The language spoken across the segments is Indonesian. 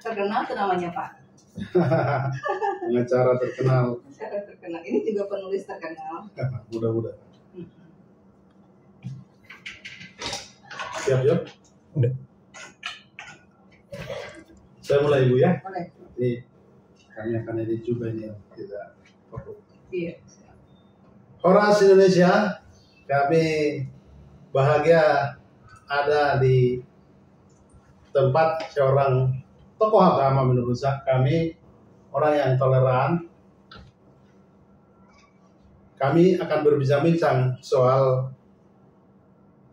terkenal tuh namanya Pak. pengacara terkenal Pengacara terkenal. Ini juga penulis terkenal. mudah-mudahan Hmm. siap? Udah. saya mulai ibu ya Boleh. Jadi kami akan edit juga ini yang tidak perlu. Iya. Horas Indonesia, kami bahagia ada di tempat seorang tokoh agama menurut kami orang yang toleran. Kami akan berbincang-bincang soal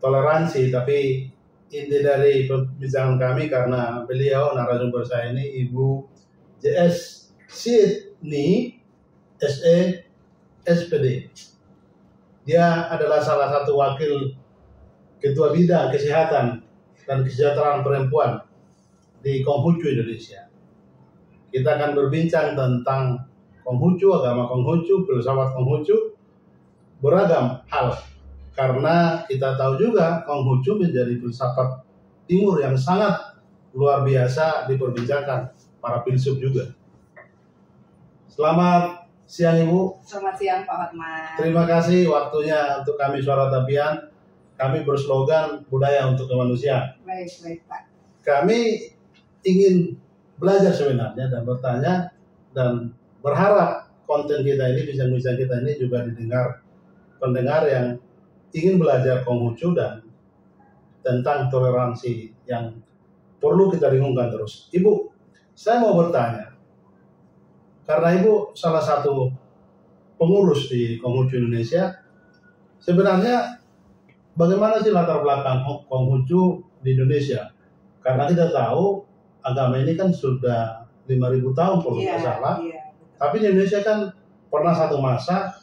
toleransi, tapi inti dari perbincangan kami karena beliau narasumber saya ini Ibu JS Sydney SE SPD. Dia adalah salah satu wakil ketua bidang kesehatan dan kesejahteraan perempuan di Konghucu Indonesia. Kita akan berbincang tentang Konghucu, agama Konghucu, filsafat Konghucu, beragam hal. Karena kita tahu juga Konghucu menjadi filsafat timur yang sangat luar biasa diperbincangkan para filsuf juga. Selamat siang Ibu. Selamat siang Pak Hotman. Terima kasih waktunya untuk kami Suara Tapian. Kami berslogan budaya untuk kemanusiaan. Baik, baik Pak. Kami ingin belajar sebenarnya dan bertanya dan berharap konten kita ini, bincang-bincang kita ini juga didengar pendengar yang ingin belajar Konghucu dan tentang toleransi yang perlu kita bingungkan terus. Ibu, saya mau bertanya, karena Ibu salah satu pengurus di Konghucu Indonesia, sebenarnya bagaimana sih latar belakang Konghucu di Indonesia? Karena kita tahu agama ini kan sudah 5.000 tahun kalau tidak salah, iya. tapi di Indonesia kan pernah satu masa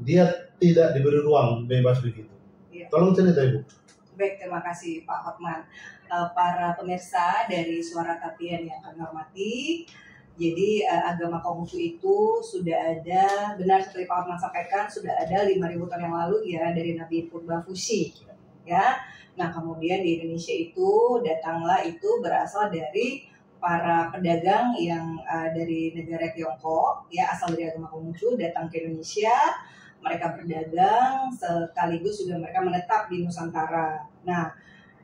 dia tidak diberi ruang bebas begitu. Iya. Tolong cerita Ibu. Baik, terima kasih Pak Hotman. Eh, para pemirsa dari Suara Tapian yang kami hormati, jadi eh, agama Konghucu itu sudah ada, benar seperti Pak Hotman sampaikan, sudah ada 5.000 tahun yang lalu ya dari Nabi Purba Fushi. Ya, nah kemudian di Indonesia itu datanglah itu berasal dari para pedagang yang eh, dari negara Tiongkok, ya asal dari agama Konghucu datang ke Indonesia, mereka berdagang sekaligus juga mereka menetap di Nusantara. Nah,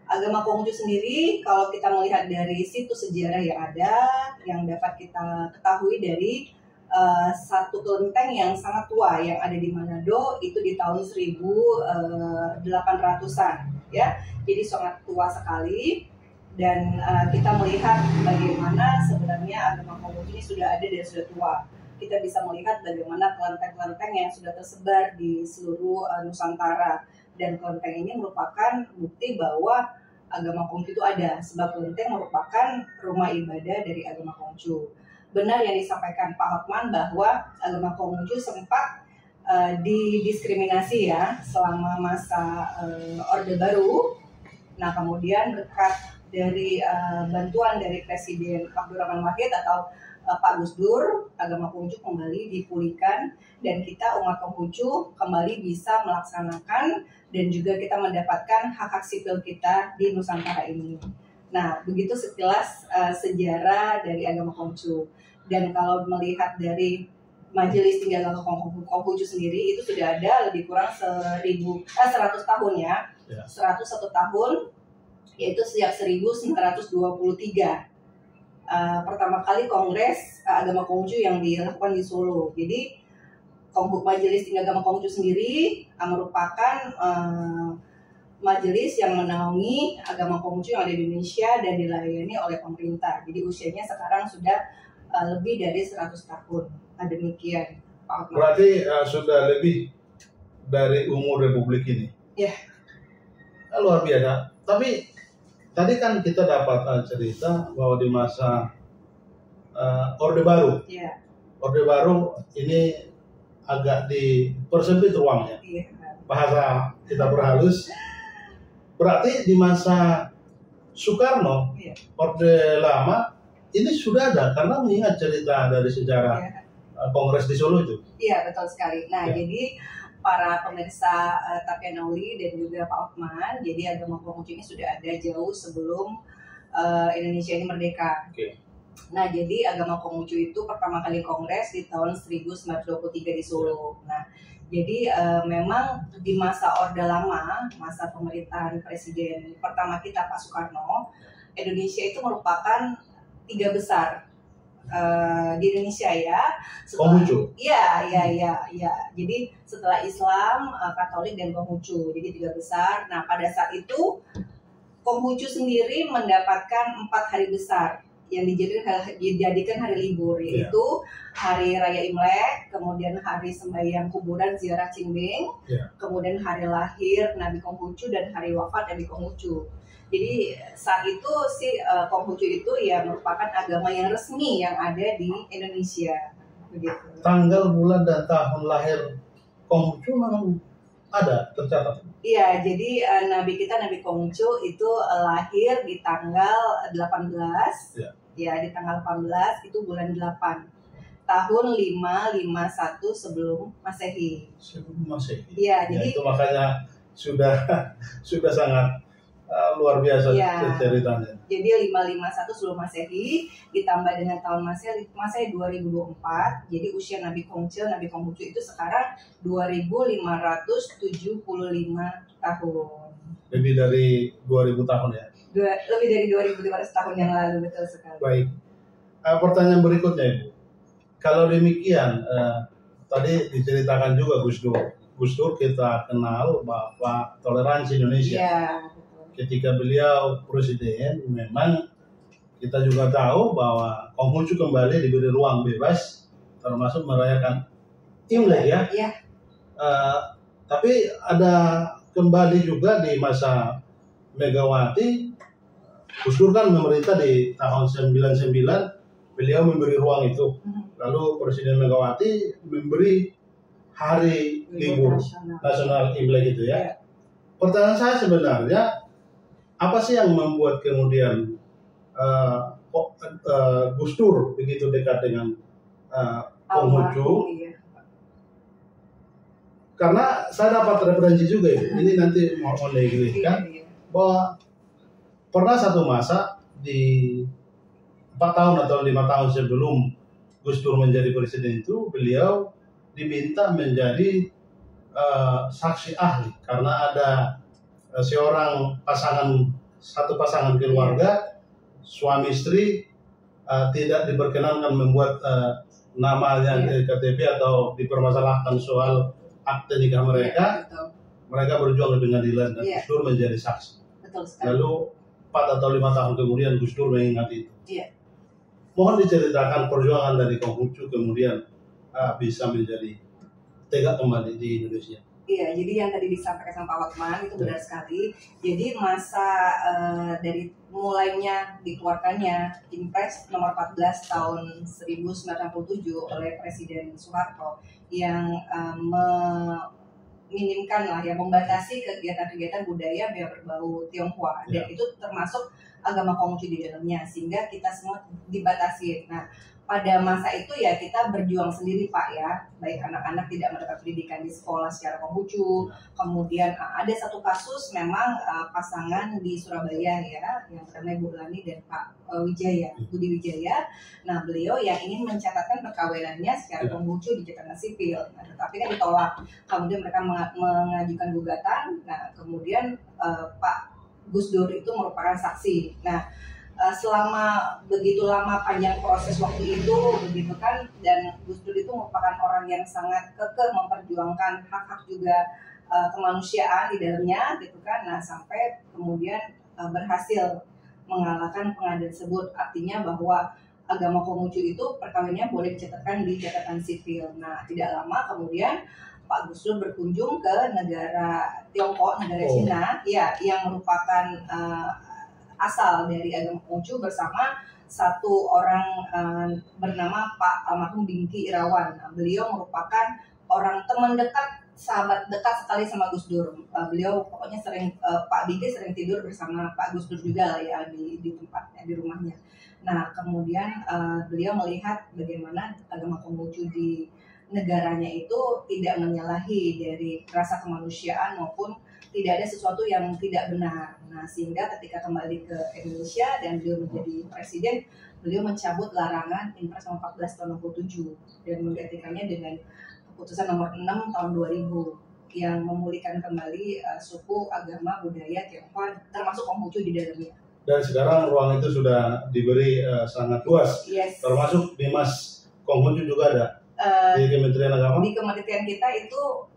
agama Konghucu sendiri kalau kita melihat dari situs sejarah yang ada yang dapat kita ketahui dari eh, satu kelenteng yang sangat tua yang ada di Manado itu di tahun 1800-an ya. Jadi sangat tua sekali dan eh, kita melihat bagaimana sebenarnya agama Konghucu ini sudah ada dan sudah tua kita bisa melihat bagaimana kelenteng-kelenteng yang sudah tersebar di seluruh uh, Nusantara dan kelenteng ini merupakan bukti bahwa agama Konghucu itu ada sebab kelenteng merupakan rumah ibadah dari agama Konghucu. Benar yang disampaikan Pak Hotman bahwa agama Konghucu sempat uh, didiskriminasi ya selama masa uh, Orde Baru. Nah kemudian berkat dari uh, bantuan dari Presiden Abdurrahman Wahid atau uh, Pak Gus Dur, agama Konghucu kembali dipulihkan dan kita umat Konghucu kembali bisa melaksanakan dan juga kita mendapatkan hak-hak sipil kita di Nusantara ini. Nah, begitu sekilas uh, sejarah dari agama Konghucu. Dan kalau melihat dari Majelis Tinggi Agama Konghucu Konghucu sendiri itu sudah ada lebih kurang seribu, eh, 100 tahun ya, Ya. 101 tahun, yaitu sejak 1923 uh, pertama kali kongres uh, agama Konghucu yang dilakukan di Solo. Jadi Konghu, Majelis Tinggi Agama Konghucu sendiri uh, merupakan uh, majelis yang menaungi agama Konghucu yang ada di Indonesia dan dilayani oleh pemerintah. Jadi usianya sekarang sudah uh, lebih dari 100 tahun. Nah, demikian Pak. Berarti uh, sudah lebih dari umur Republik ini. Iya. Ah, luar biasa. Tapi tadi kan kita dapat uh, cerita bahwa di masa uh, Orde Baru, Iya, Orde Baru ini agak dipersempit ruangnya. iya. Bahasa kita berhalus. Berarti di masa Soekarno, Iya. Orde Lama ini sudah ada karena mengingat cerita dari sejarah Iya. uh, Kongres di Solo itu. Iya betul sekali. Nah Ya. jadi para pemirsa uh, Tapianauli dan juga Pak Otman, jadi agama Konghucu ini sudah ada jauh sebelum uh, Indonesia ini merdeka. Oke. Nah, jadi agama Konghucu itu pertama kali kongres di tahun 1923 di Solo. Nah, jadi uh, memang di masa Orde Lama, masa pemerintahan Presiden pertama kita Pak Soekarno, Indonesia itu merupakan tiga besar uh, di Indonesia ya. Konghucu. Iya, iya, iya, iya. Jadi setelah Islam, uh, Katolik dan Konghucu. Jadi tiga besar. Nah, pada saat itu Konghucu sendiri mendapatkan empat hari besar yang dijadikan dijadikan hari libur iya. yaitu yeah. hari raya Imlek, kemudian hari sembahyang kuburan ziarah Cingbing, yeah. kemudian hari lahir Nabi Konghucu dan hari wafat Nabi Konghucu. Jadi saat itu si uh, Konghucu itu ya merupakan agama yang resmi yang ada di Indonesia. Begitu. Tanggal, bulan dan tahun lahir Konghucu memang ada tercatat. Iya, jadi uh, Nabi kita Nabi Konghucu itu uh, lahir di tanggal 18. Ya. ya, di tanggal 18 itu bulan 8 tahun 551 sebelum Masehi. Sebelum Masehi. Iya, ya, jadi itu makanya sudah sudah sangat uh, luar biasa ya. ceritanya. Jadi 551 sebelum Masehi ditambah dengan tahun Masehi Masehi 2024. Jadi usia Nabi Kongce, Nabi Konghucu itu sekarang 2575 tahun. Lebih dari 2000 tahun ya. Dua, lebih dari 2500 tahun yang lalu betul sekali. Baik. Uh, pertanyaan berikutnya Ibu. Kalau demikian uh, tadi diceritakan juga Gus Dur. Gus Dur kita kenal bahwa toleransi Indonesia. Ya ketika beliau presiden memang kita juga tahu bahwa Konghucu kembali diberi ruang bebas termasuk merayakan Imlek ya. Iya. Uh, tapi ada kembali juga di masa Megawati Gus Dur kan memerintah di tahun 99 beliau memberi ruang itu. Hmm. Lalu Presiden Megawati memberi hari libur nasional, Imlek itu ya. ya. Pertanyaan saya sebenarnya apa sih yang membuat kemudian uh, uh, Gus Dur begitu dekat dengan uh, Konghucu? Iya. Karena saya dapat referensi juga ya, ini nanti mau on Inggris kan, iya, iya. bahwa pernah satu masa di empat tahun atau lima tahun sebelum Gus Dur menjadi presiden itu, beliau diminta menjadi uh, saksi ahli karena ada Eh, seorang pasangan satu pasangan keluarga suami istri uh, tidak diperkenankan membuat uh, namanya yeah. KTP atau dipermasalahkan soal akte nikah mereka yeah, mereka berjuang di pengadilan dan yeah. Gus Dur menjadi saksi betul lalu empat atau lima tahun kemudian Gus Dur mengingat itu yeah. mohon diceritakan perjuangan dari Konghucu kemudian uh, bisa menjadi tegak kembali di Indonesia Iya, jadi yang tadi disampaikan sama Pak Hotman itu benar sekali. Jadi masa uh, dari mulainya dikeluarkannya Impres nomor 14 tahun 1967 oleh Presiden Soeharto yang uh, meminimkan lah ya membatasi kegiatan-kegiatan budaya yang berbau Tionghoa dan ya. itu termasuk agama Konghucu di dalamnya sehingga kita semua dibatasi. Nah, pada masa itu ya kita berjuang sendiri Pak ya, baik anak-anak tidak mendapat pendidikan di sekolah secara Konghucu, kemudian ada satu kasus memang uh, pasangan di Surabaya ya, yang bernama Ibu Lani dan Pak uh, Wijaya, Budi Wijaya. Nah beliau yang ingin mencatatkan perkawinannya secara Konghucu di catatan sipil, nah, tetapi kan ditolak. Kemudian mereka mengajukan gugatan, nah kemudian uh, Pak Gus Dur itu merupakan saksi. Nah uh, selama begitu lama panjang proses waktu itu begitu kan dan Gus Dur itu merupakan orang yang sangat kekeh memperjuangkan hak-hak juga uh, kemanusiaan di dalamnya gitu kan. Nah sampai kemudian uh, berhasil mengalahkan pengadilan tersebut. Artinya bahwa agama Konghucu itu perkawinannya boleh dicatatkan di catatan sipil. Nah tidak lama kemudian Pak Gus Dur berkunjung ke negara Tiongkok, negara oh. Cina, ya, yang merupakan uh, asal dari agama Konghucu bersama satu orang uh, bernama Pak almarhum Bingki Irawan. Nah, beliau merupakan orang teman dekat, sahabat dekat sekali sama Gus Dur. Uh, beliau pokoknya sering uh, Pak Bingki sering tidur bersama Pak Gus Dur juga ya di di tempatnya di rumahnya. Nah kemudian uh, beliau melihat bagaimana agama Konghucu di negaranya itu tidak menyalahi dari rasa kemanusiaan maupun tidak ada sesuatu yang tidak benar. Nah, sehingga ketika kembali ke Indonesia dan beliau menjadi presiden, beliau mencabut larangan Impres nomor 14 tahun 67 dan menggantikannya dengan keputusan nomor 6 tahun 2000 yang memulihkan kembali uh, suku, agama, budaya Tionghoa termasuk Konghucu di dalamnya. Dan sekarang ruang itu sudah diberi uh, sangat luas, Yes. termasuk Dimas Konghucu juga ada Uh, di Kementerian Agama. di kementerian kita itu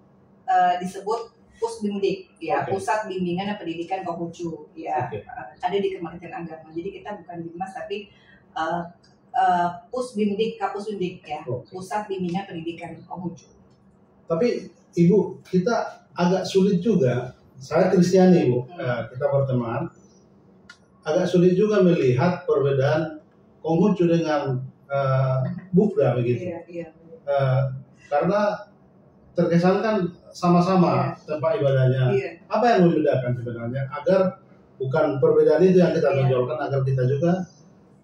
uh, disebut Pusbimdik ya Oke. pusat bimbingan dan pendidikan Konghucu ya Oke. Uh, ada di Kementerian Agama jadi kita bukan Dimas tapi uh, uh, Pusbimdik Kapusbimdik ya Oke. pusat bimbingan pendidikan Konghucu Tapi Ibu, kita agak sulit juga. Saya Kristiani, Ibu. Hmm. Eh, kita berteman. Agak sulit juga melihat perbedaan Konghucu dengan eh, Buddha begitu. iya iya Eh, karena terkesan kan sama-sama tempat ibadahnya. iya Apa yang membedakan sebenarnya agar bukan perbedaan itu yang kita Iya. tonjolkan agar kita juga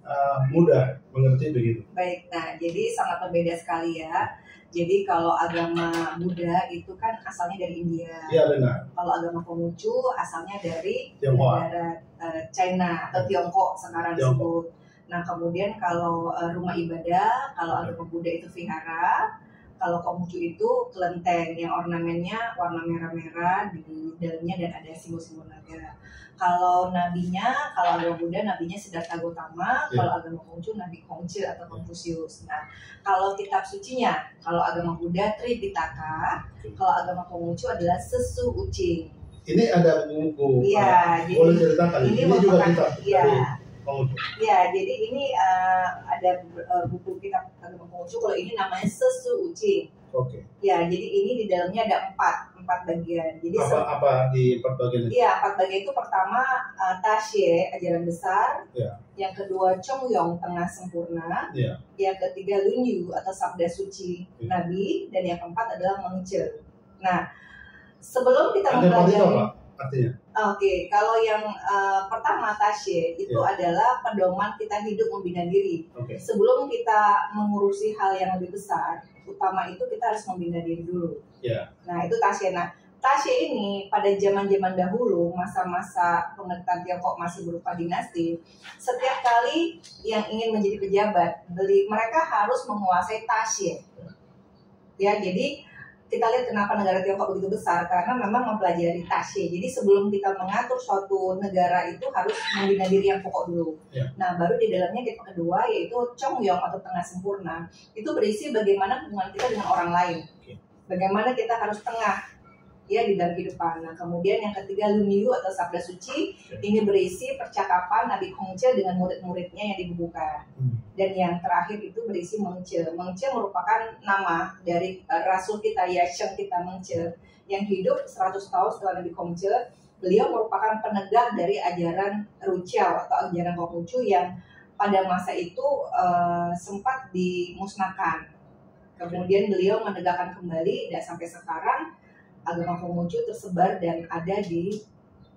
eh, mudah mengerti begitu. baik nah jadi sangat berbeda sekali ya jadi kalau agama Buddha itu kan asalnya dari India Iya benar. kalau agama Konghucu asalnya dari Tionghoa. negara eh, China atau Tiongkok sekarang Tiongkok. disebut. Nah kemudian kalau eh, rumah ibadah, kalau agama Buddha itu vihara, kalau Konghucu itu kelenteng yang ornamennya warna merah-merah di dalamnya dan ada simbol-simbol naga. Kalau nabinya, kalau agama Buddha nabinya Siddhartha Gautama, Ya. kalau agama Konghucu Nabi Kongce atau Confucius. Nah kalau kitab sucinya, kalau agama Buddha Tripitaka, kalau agama Konghucu adalah Sesu Ucing. Ini ada buku. Iya, eh, boleh ceritakan. ini Ini, juga kitab iya. Konghucu. Ya, jadi ini eh, ada eh, buku kitab agama Konghucu. Kalau ini namanya Sesu Ucing. Oke. Ya, jadi ini di dalamnya ada empat, empat bagian. Jadi Apa apa di empat bagian ini? Iya, empat bagian itu pertama uh, Tasye, ajaran besar. Iya. Yang kedua Chongyong, tengah sempurna. Iya. Yang ketiga Lunyu atau sabda suci Iya. Nabi. Dan yang keempat adalah Mengce. Nah, sebelum kita itu mempelajari? Artinya. Oke, kalau yang uh, pertama Tasye itu Iya. adalah pedoman kita hidup membina diri. Oke. Sebelum kita mengurusi hal yang lebih besar, utama itu kita harus membina diri dulu. Iya. Nah, itu Tasye. Nah, Tasye ini pada zaman-zaman dahulu, masa-masa pemerintahan Tiongkok masih berupa dinasti, setiap kali yang ingin menjadi pejabat, beli mereka harus menguasai Tasye. Ya, jadi kita lihat kenapa negara Tiongkok begitu besar karena memang mempelajari Tasye. Jadi sebelum kita mengatur suatu negara itu harus membina diri yang pokok dulu. Ya. Nah, baru di dalamnya kita kedua yaitu Chongyong atau tengah sempurna. Itu berisi bagaimana hubungan kita dengan orang lain. Oke. Bagaimana kita harus tengah ya di dalam kehidupan. Nah, kemudian yang ketiga Lunyu atau sabda suci Oke. ini berisi percakapan Nabi Hongce dengan murid-muridnya yang dibukukan. Hmm. Dan yang terakhir itu berisi Mengce. Mengce merupakan nama dari uh, rasul kita Yasheng kita Mengce yang hidup 100 tahun setelah Nabi Hongce. Beliau merupakan penegak dari ajaran Ruciao atau ajaran Konghucu yang pada masa itu uh, sempat dimusnahkan. Kemudian beliau menegakkan kembali dan sampai sekarang agama Konghucu tersebar dan ada di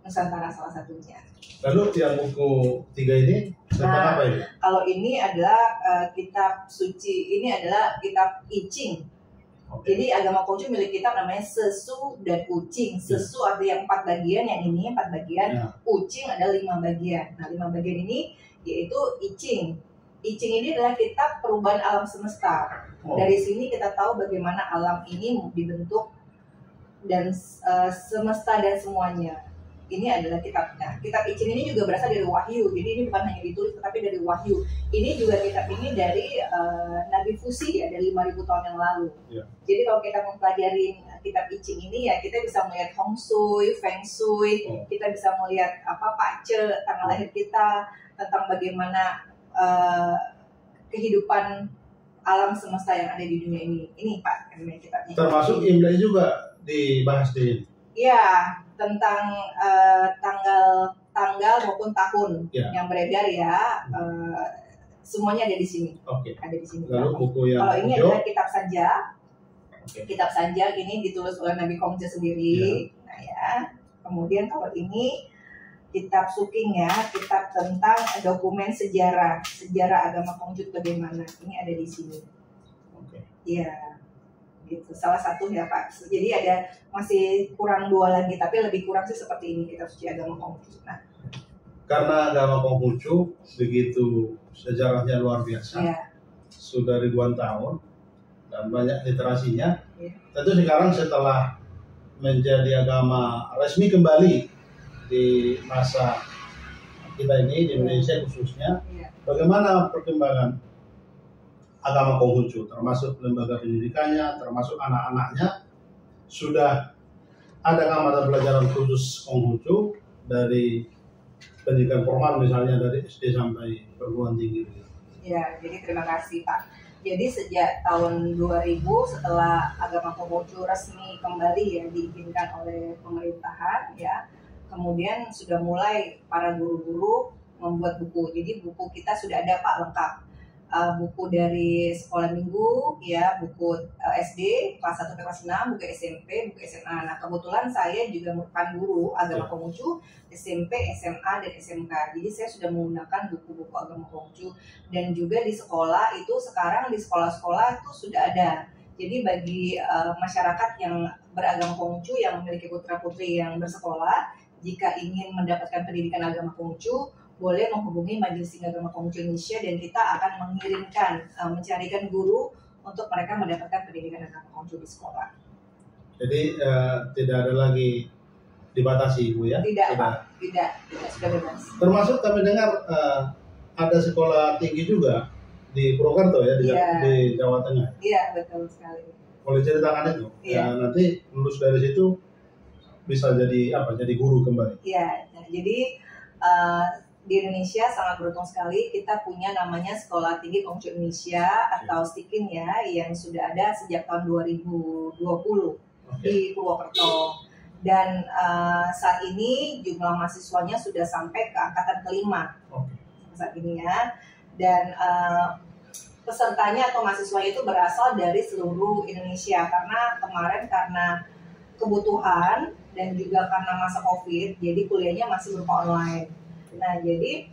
Nusantara salah satunya. Lalu yang buku tiga ini tentang Nah. apa ini? Kalau ini adalah uh, kitab suci, ini adalah kitab I Ching. Oke. Jadi agama Konghucu milik kitab namanya Sesu dan Ucing. Sesu artinya empat bagian, yang ini empat bagian. Ya. Ucing ada lima bagian. Nah lima bagian ini yaitu I Ching. I Ching ini adalah kitab perubahan alam semesta. Oh, Dari sini kita tahu bagaimana alam ini dibentuk dan uh, semesta dan semuanya. Ini adalah kitabnya. Kitab Icin ini juga berasal dari Wahyu. Jadi ini bukan hanya ditulis tetapi dari Wahyu. Ini juga kitab ini dari uh, Nabi Fusi ya dari 5000 tahun yang lalu. Ya. Jadi kalau kita mempelajari kitab Icing ini ya kita bisa melihat Hong Sui, Feng Shui, Oh. kita bisa melihat apa Pace, tanggal lahir kita, tentang bagaimana uh, kehidupan alam semesta yang ada di dunia ini. Ini Pak, kitabnya. termasuk Imlek juga dibahas di. Iya, tentang eh, tanggal tanggal maupun tahun Ya. yang beredar ya. eh, semuanya ada di sini, Oke. ada di sini. Lalu buku yang Kalau ini adalah kitab saja. Oke. Kitab saja ini ditulis oleh Nabi Kongja sendiri. Nah ya. Kemudian kalau ini kitab Suking ya, kitab tentang dokumen sejarah, sejarah agama Konghucu bagaimana. Ini ada di sini. Oke. Iya. Gitu. Salah satu ya Pak. Jadi ada masih kurang dua lagi tapi lebih kurang sih seperti ini kitab suci agama Konghucu nah. Karena agama Konghucu begitu sejarahnya luar biasa, ya sudah ribuan tahun dan banyak literasinya. Iya. Tentu sekarang setelah menjadi agama resmi kembali di masa kita ini di Indonesia khususnya, ya bagaimana perkembangan agama Konghucu, termasuk lembaga pendidikannya, termasuk anak-anaknya, sudah ada mata pelajaran khusus Konghucu dari pendidikan formal misalnya dari SD sampai perguruan tinggi. Ya, jadi terima kasih Pak. Jadi sejak tahun 2000 setelah agama Konghucu resmi kembali ya diizinkan oleh pemerintahan ya, kemudian sudah mulai para guru-guru membuat buku. Jadi buku kita sudah ada Pak lengkap. Uh, buku dari sekolah minggu ya, buku uh, SD kelas 1 sampai kelas 6, buku SMP, buku SMA. Nah, kebetulan saya juga merupakan guru agama Ya. Konghucu SMP, SMA dan SMK. Jadi saya sudah menggunakan buku-buku agama Konghucu dan juga di sekolah itu sekarang di sekolah-sekolah itu sudah ada. Jadi bagi uh, masyarakat yang beragama Konghucu yang memiliki putra putri yang bersekolah, jika ingin mendapatkan pendidikan agama Konghucu, boleh menghubungi Majelis Tinggi Agama Konghucu Indonesia dan kita akan mengirimkan, uh, mencarikan guru untuk mereka mendapatkan pendidikan agama Konghucu di sekolah. Jadi eh, tidak ada lagi dibatasi Bu ya? Tidak. Pak. Tidak, tidak sudah bebas. Termasuk kami dengar eh, ada sekolah tinggi juga di Purwokerto ya di, Iya. di Jawa Tengah. Iya, betul sekali. Boleh ceritakan itu? Iya. Ya, nanti lulus dari situ bisa jadi apa? Jadi guru kembali. Iya, nah, jadi uh, di Indonesia sangat beruntung sekali kita punya namanya Sekolah Tinggi Konghucu Indonesia atau STIKIN ya yang sudah ada sejak tahun 2020 Oke. di Purwokerto. Dan uh, saat ini jumlah mahasiswanya sudah sampai ke angkatan kelima Oke. saat ini ya. Dan uh, pesertanya atau mahasiswanya itu berasal dari seluruh Indonesia karena kemarin karena kebutuhan dan juga karena masa COVID, jadi kuliahnya masih berupa online. Nah, jadi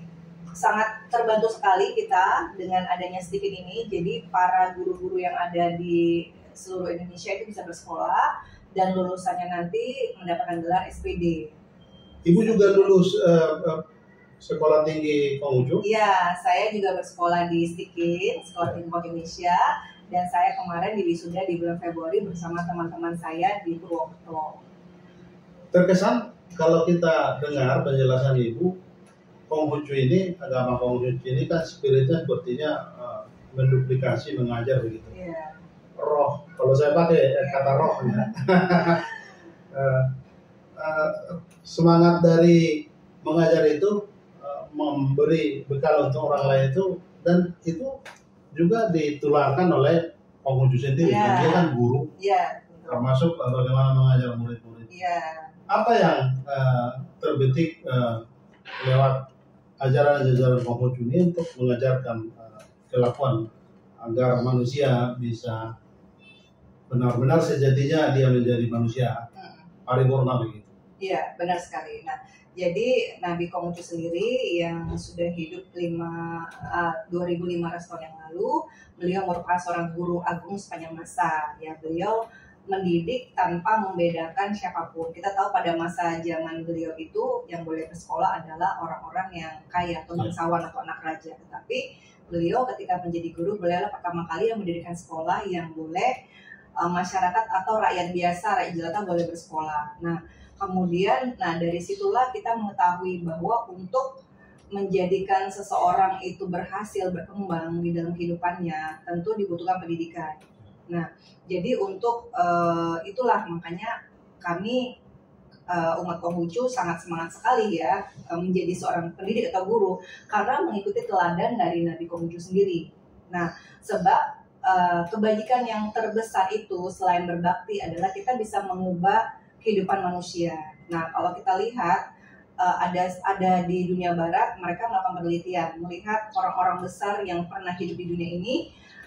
sangat terbantu sekali kita dengan adanya sedikit ini. Jadi para guru-guru yang ada di seluruh Indonesia itu bisa bersekolah dan lulusannya nanti mendapatkan gelar SPD. Ibu juga lulus eh, eh, sekolah tinggi Konghucu. Iya, saya juga bersekolah di Stikin, Sekolah Tinggi Indonesia, dan saya kemarin di wisuda di bulan Februari bersama teman-teman saya di Purwokerto. Terkesan kalau kita dengar penjelasan Ibu, Konghucu ini, agama Konghucu ini kan spiritnya sepertinya eh, menduplikasi, mengajar begitu. Iya, Roh, kalau saya pakai eh, kata roh ya. Eh, eh, semangat dari mengajar itu eh, memberi bekal untuk orang lain itu dan itu juga ditularkan oleh Konghucu sendiri. Iya. kan Dia kan guru, iya, betul. termasuk bagaimana mengajar murid-murid. Iya, apa yang eh, terbetik eh, lewat ajaran-ajaran Konghucu ini untuk mengajarkan eh, kelakuan agar manusia bisa benar-benar sejatinya dia menjadi manusia paripurna begitu. iya, benar sekali. Nah, jadi Nabi Konghucu sendiri yang sudah hidup lima, uh, 2500 tahun yang lalu, beliau merupakan seorang guru agung sepanjang masa. Ya, beliau mendidik tanpa membedakan siapa pun. Kita tahu pada masa zaman beliau itu yang boleh bersekolah adalah orang-orang yang kaya atau bangsawan atau anak raja. Tetapi beliau ketika menjadi guru, beliau pertama kali yang mendirikan sekolah yang boleh uh, masyarakat atau rakyat biasa, rakyat jelata boleh bersekolah. Nah, kemudian, nah dari situlah kita mengetahui bahwa untuk menjadikan seseorang itu berhasil berkembang di dalam kehidupannya, tentu dibutuhkan pendidikan. Nah, jadi untuk uh, itulah makanya kami uh, umat Konghucu sangat semangat sekali ya uh, menjadi seorang pendidik atau guru karena mengikuti teladan dari Nabi Konghucu sendiri. Nah, sebab uh, kebajikan yang terbesar itu selain berbakti adalah kita bisa mengubah kehidupan manusia. Nah, kalau kita lihat uh, ada ada di dunia barat mereka melakukan penelitian melihat orang-orang besar yang pernah hidup di dunia ini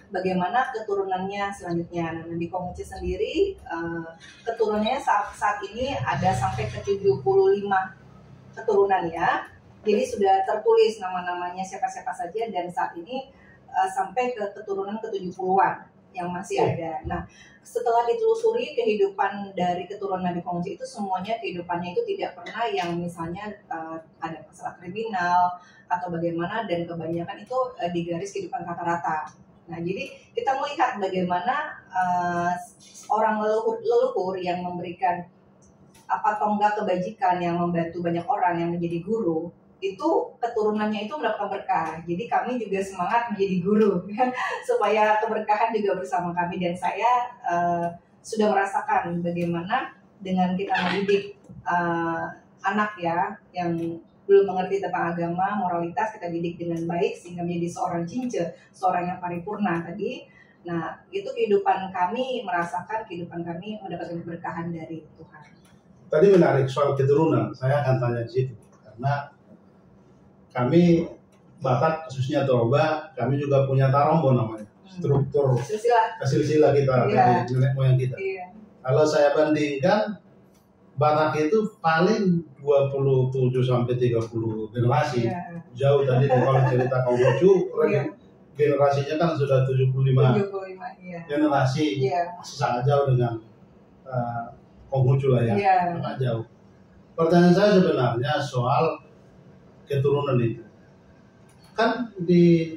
bagaimana keturunannya selanjutnya. Nah, Nabi Konghucu sendiri uh, keturunannya saat, saat ini ada sampai ke 75 keturunan ya. Jadi sudah tertulis nama-namanya siapa-siapa saja dan saat ini uh, sampai ke keturunan ke 70-an yang masih ada. Nah, setelah ditelusuri kehidupan dari keturunan Nabi Konghucu itu semuanya kehidupannya itu tidak pernah yang misalnya uh, ada masalah kriminal atau bagaimana dan kebanyakan itu uh, di garis kehidupan rata-rata. Nah, jadi kita melihat bagaimana uh, orang leluhur, leluhur yang memberikan apa tonggak kebajikan yang membantu banyak orang yang menjadi guru itu keturunannya itu mendapatkan berkah. Jadi kami juga semangat menjadi guru supaya keberkahan juga bersama kami dan saya uh, sudah merasakan bagaimana dengan kita mendidik uh, anak ya yang belum mengerti tentang agama, moralitas kita didik dengan baik sehingga menjadi seorang cince, seorang yang paripurna tadi. Nah, itu kehidupan kami merasakan kehidupan kami mendapatkan keberkahan dari Tuhan. Tadi menarik soal keturunan, saya akan tanya di situ karena kami Batak khususnya Toba, kami juga punya tarombo namanya. Hmm. Struktur silsilah kita yeah. dari nenek moyang kita. Yeah. Kalau saya bandingkan Batak itu paling 27 sampai 30 generasi. Yeah. Jauh tadi kalau cerita kaum lucu, yeah. generasinya kan sudah 75, 75 yeah. generasi. Yeah. Masih sangat jauh dengan uh, Konghucu lah ya, yeah. sangat jauh. Pertanyaan saya sebenarnya soal keturunan itu kan di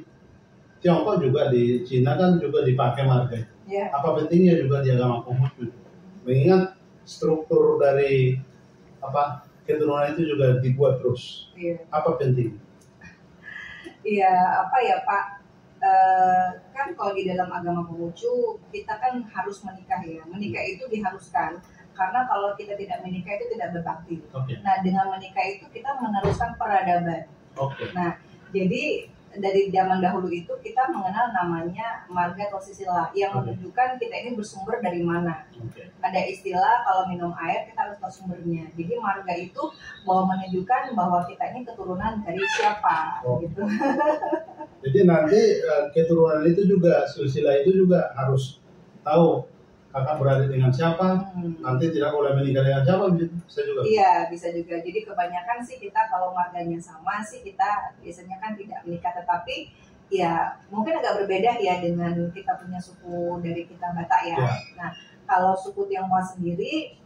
Tiongkok juga di Cina kan juga dipakai marga. Yeah. Apa pentingnya juga di agama Konghucu? Mengingat struktur dari apa keturunan itu juga dibuat terus. Yeah. Apa penting? Iya, apa ya Pak? E, kan kalau di dalam agama Konghucu kita kan harus menikah ya. Menikah itu diharuskan karena kalau kita tidak menikah itu tidak berbakti. Okay. Nah dengan menikah itu kita meneruskan peradaban. Okay. Nah jadi dari zaman dahulu itu kita mengenal namanya marga atau sisila yang menunjukkan kita ini bersumber dari mana. Okay. Ada istilah kalau minum air kita harus tahu sumbernya. Jadi marga itu mau menunjukkan bahwa kita ini keturunan dari siapa oh. gitu. Jadi nanti eh, keturunan itu juga silsilah itu juga harus tahu kakak berada dengan siapa, hmm. nanti tidak boleh menikah dengan siapa, bisa juga. Iya, bisa juga. Jadi kebanyakan sih kita kalau marganya sama sih kita biasanya kan tidak menikah, tetapi ya mungkin agak berbeda ya dengan kita punya suku dari kita Batak ya. ya. Nah, kalau suku Tionghoa sendiri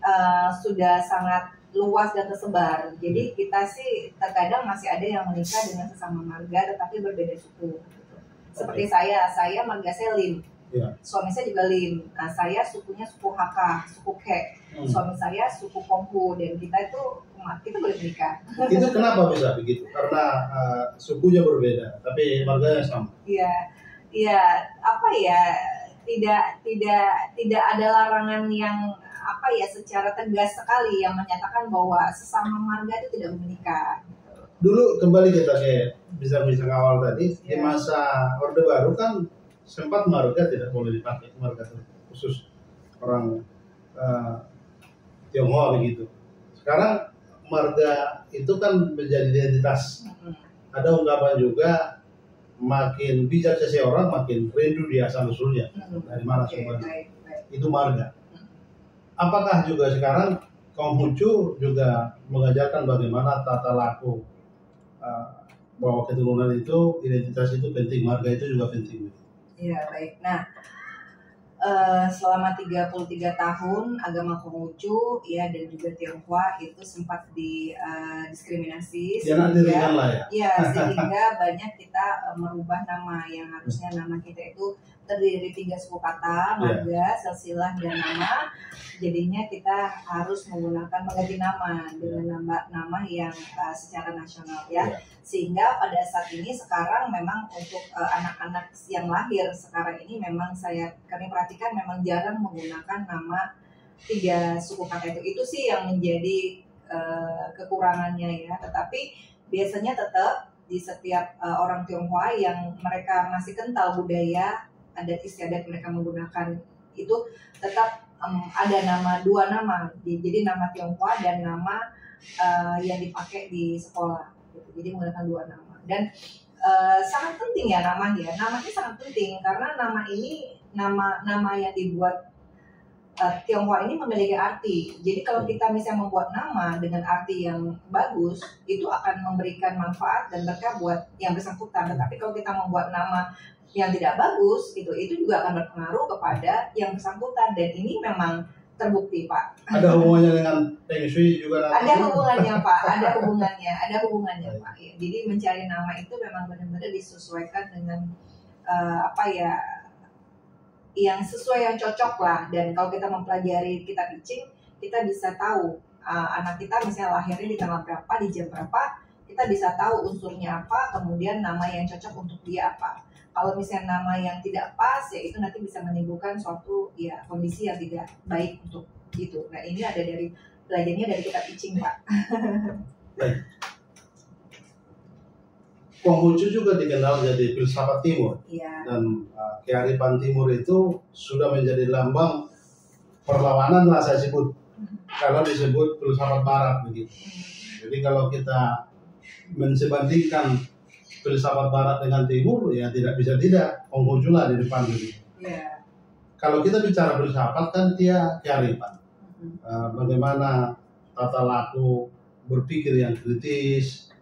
uh, sudah sangat luas dan tersebar. Jadi hmm. kita sih terkadang masih ada yang menikah dengan sesama marga tetapi berbeda suku. Gitu. Seperti okay. saya, saya marga Selim Ya. Suami saya juga Lim. Nah, saya sukunya suku Haka, suku Kek. Hmm. Suami saya suku Konghu dan kita itu kita boleh menikah. Itu kenapa bisa begitu? Karena uh, sukunya berbeda, tapi marganya sama. Iya, iya. Apa ya? Tidak, tidak, tidak ada larangan yang apa ya secara tegas sekali yang menyatakan bahwa sesama marga itu tidak menikah. Dulu kembali kita ke bisa bisa awal tadi ya. di iya. masa Orde Baru kan sempat marga tidak boleh dipakai marga khusus orang uh, Tionghoa begitu. Sekarang marga itu kan menjadi identitas. Ada ungkapan juga makin bijak seseorang makin rindu di asal usulnya dari mana sumbernya. Itu marga. Apakah juga sekarang Konghucu juga mengajarkan bagaimana tata laku uh, bahwa keturunan itu identitas itu penting, marga itu juga penting. Iya, baik. Nah, uh, selama 33 tahun agama Konghucu ya dan juga Tionghoa itu sempat di uh, diskriminasi ya, sehingga ya. ya sehingga banyak kita uh, merubah nama yang harusnya nama kita itu terdiri tiga suku kata, iya. marga, yeah. silsilah dan nama. Jadinya kita harus menggunakan mengganti nama dengan iya. nama nama yang uh, secara nasional ya. Yeah. Sehingga pada saat ini sekarang memang untuk uh, anak-anak yang lahir sekarang ini memang saya kami perhatikan memang jarang menggunakan nama tiga suku kata itu. Itu sih yang menjadi uh, kekurangannya ya. Tetapi biasanya tetap di setiap uh, orang Tionghoa yang mereka masih kental budaya adat istiadat mereka menggunakan itu tetap um, ada nama dua nama jadi nama Tionghoa dan nama uh, yang dipakai di sekolah gitu. jadi menggunakan dua nama dan uh, sangat penting ya nama ya namanya sangat penting karena nama ini nama nama yang dibuat uh, Tionghoa ini memiliki arti. Jadi kalau kita misalnya membuat nama dengan arti yang bagus, itu akan memberikan manfaat dan berkah buat yang bersangkutan. Tetapi kalau kita membuat nama yang tidak bagus, itu itu juga akan berpengaruh kepada yang bersangkutan. Dan ini memang terbukti, Pak. Ada hubungannya dengan Feng Shui juga nanti? Ada hubungannya, Pak. Ada hubungannya. Ada hubungannya, Pak. Ya, jadi mencari nama itu memang benar-benar disesuaikan dengan uh, apa ya yang sesuai yang cocok lah dan kalau kita mempelajari kitab pitching kita bisa tahu uh, anak kita misalnya lahirnya di tanggal berapa di jam berapa kita bisa tahu unsurnya apa kemudian nama yang cocok untuk dia apa kalau misalnya nama yang tidak pas ya itu nanti bisa menimbulkan suatu ya kondisi yang tidak baik untuk itu. Nah ini ada dari belajarnya dari kitab pitching pak. Konghucu juga dikenal jadi filsafat timur. Iya. dan uh, kearifan timur itu sudah menjadi lambang perlawanan lah saya sebut. Kalau disebut filsafat barat begitu. Jadi kalau kita mensebandingkan filsafat barat dengan timur ya tidak bisa tidak Konghucu lah di depan begitu. Iya. Kalau kita bicara filsafat kan dia kearifan. Uh, bagaimana tata laku berpikir yang kritis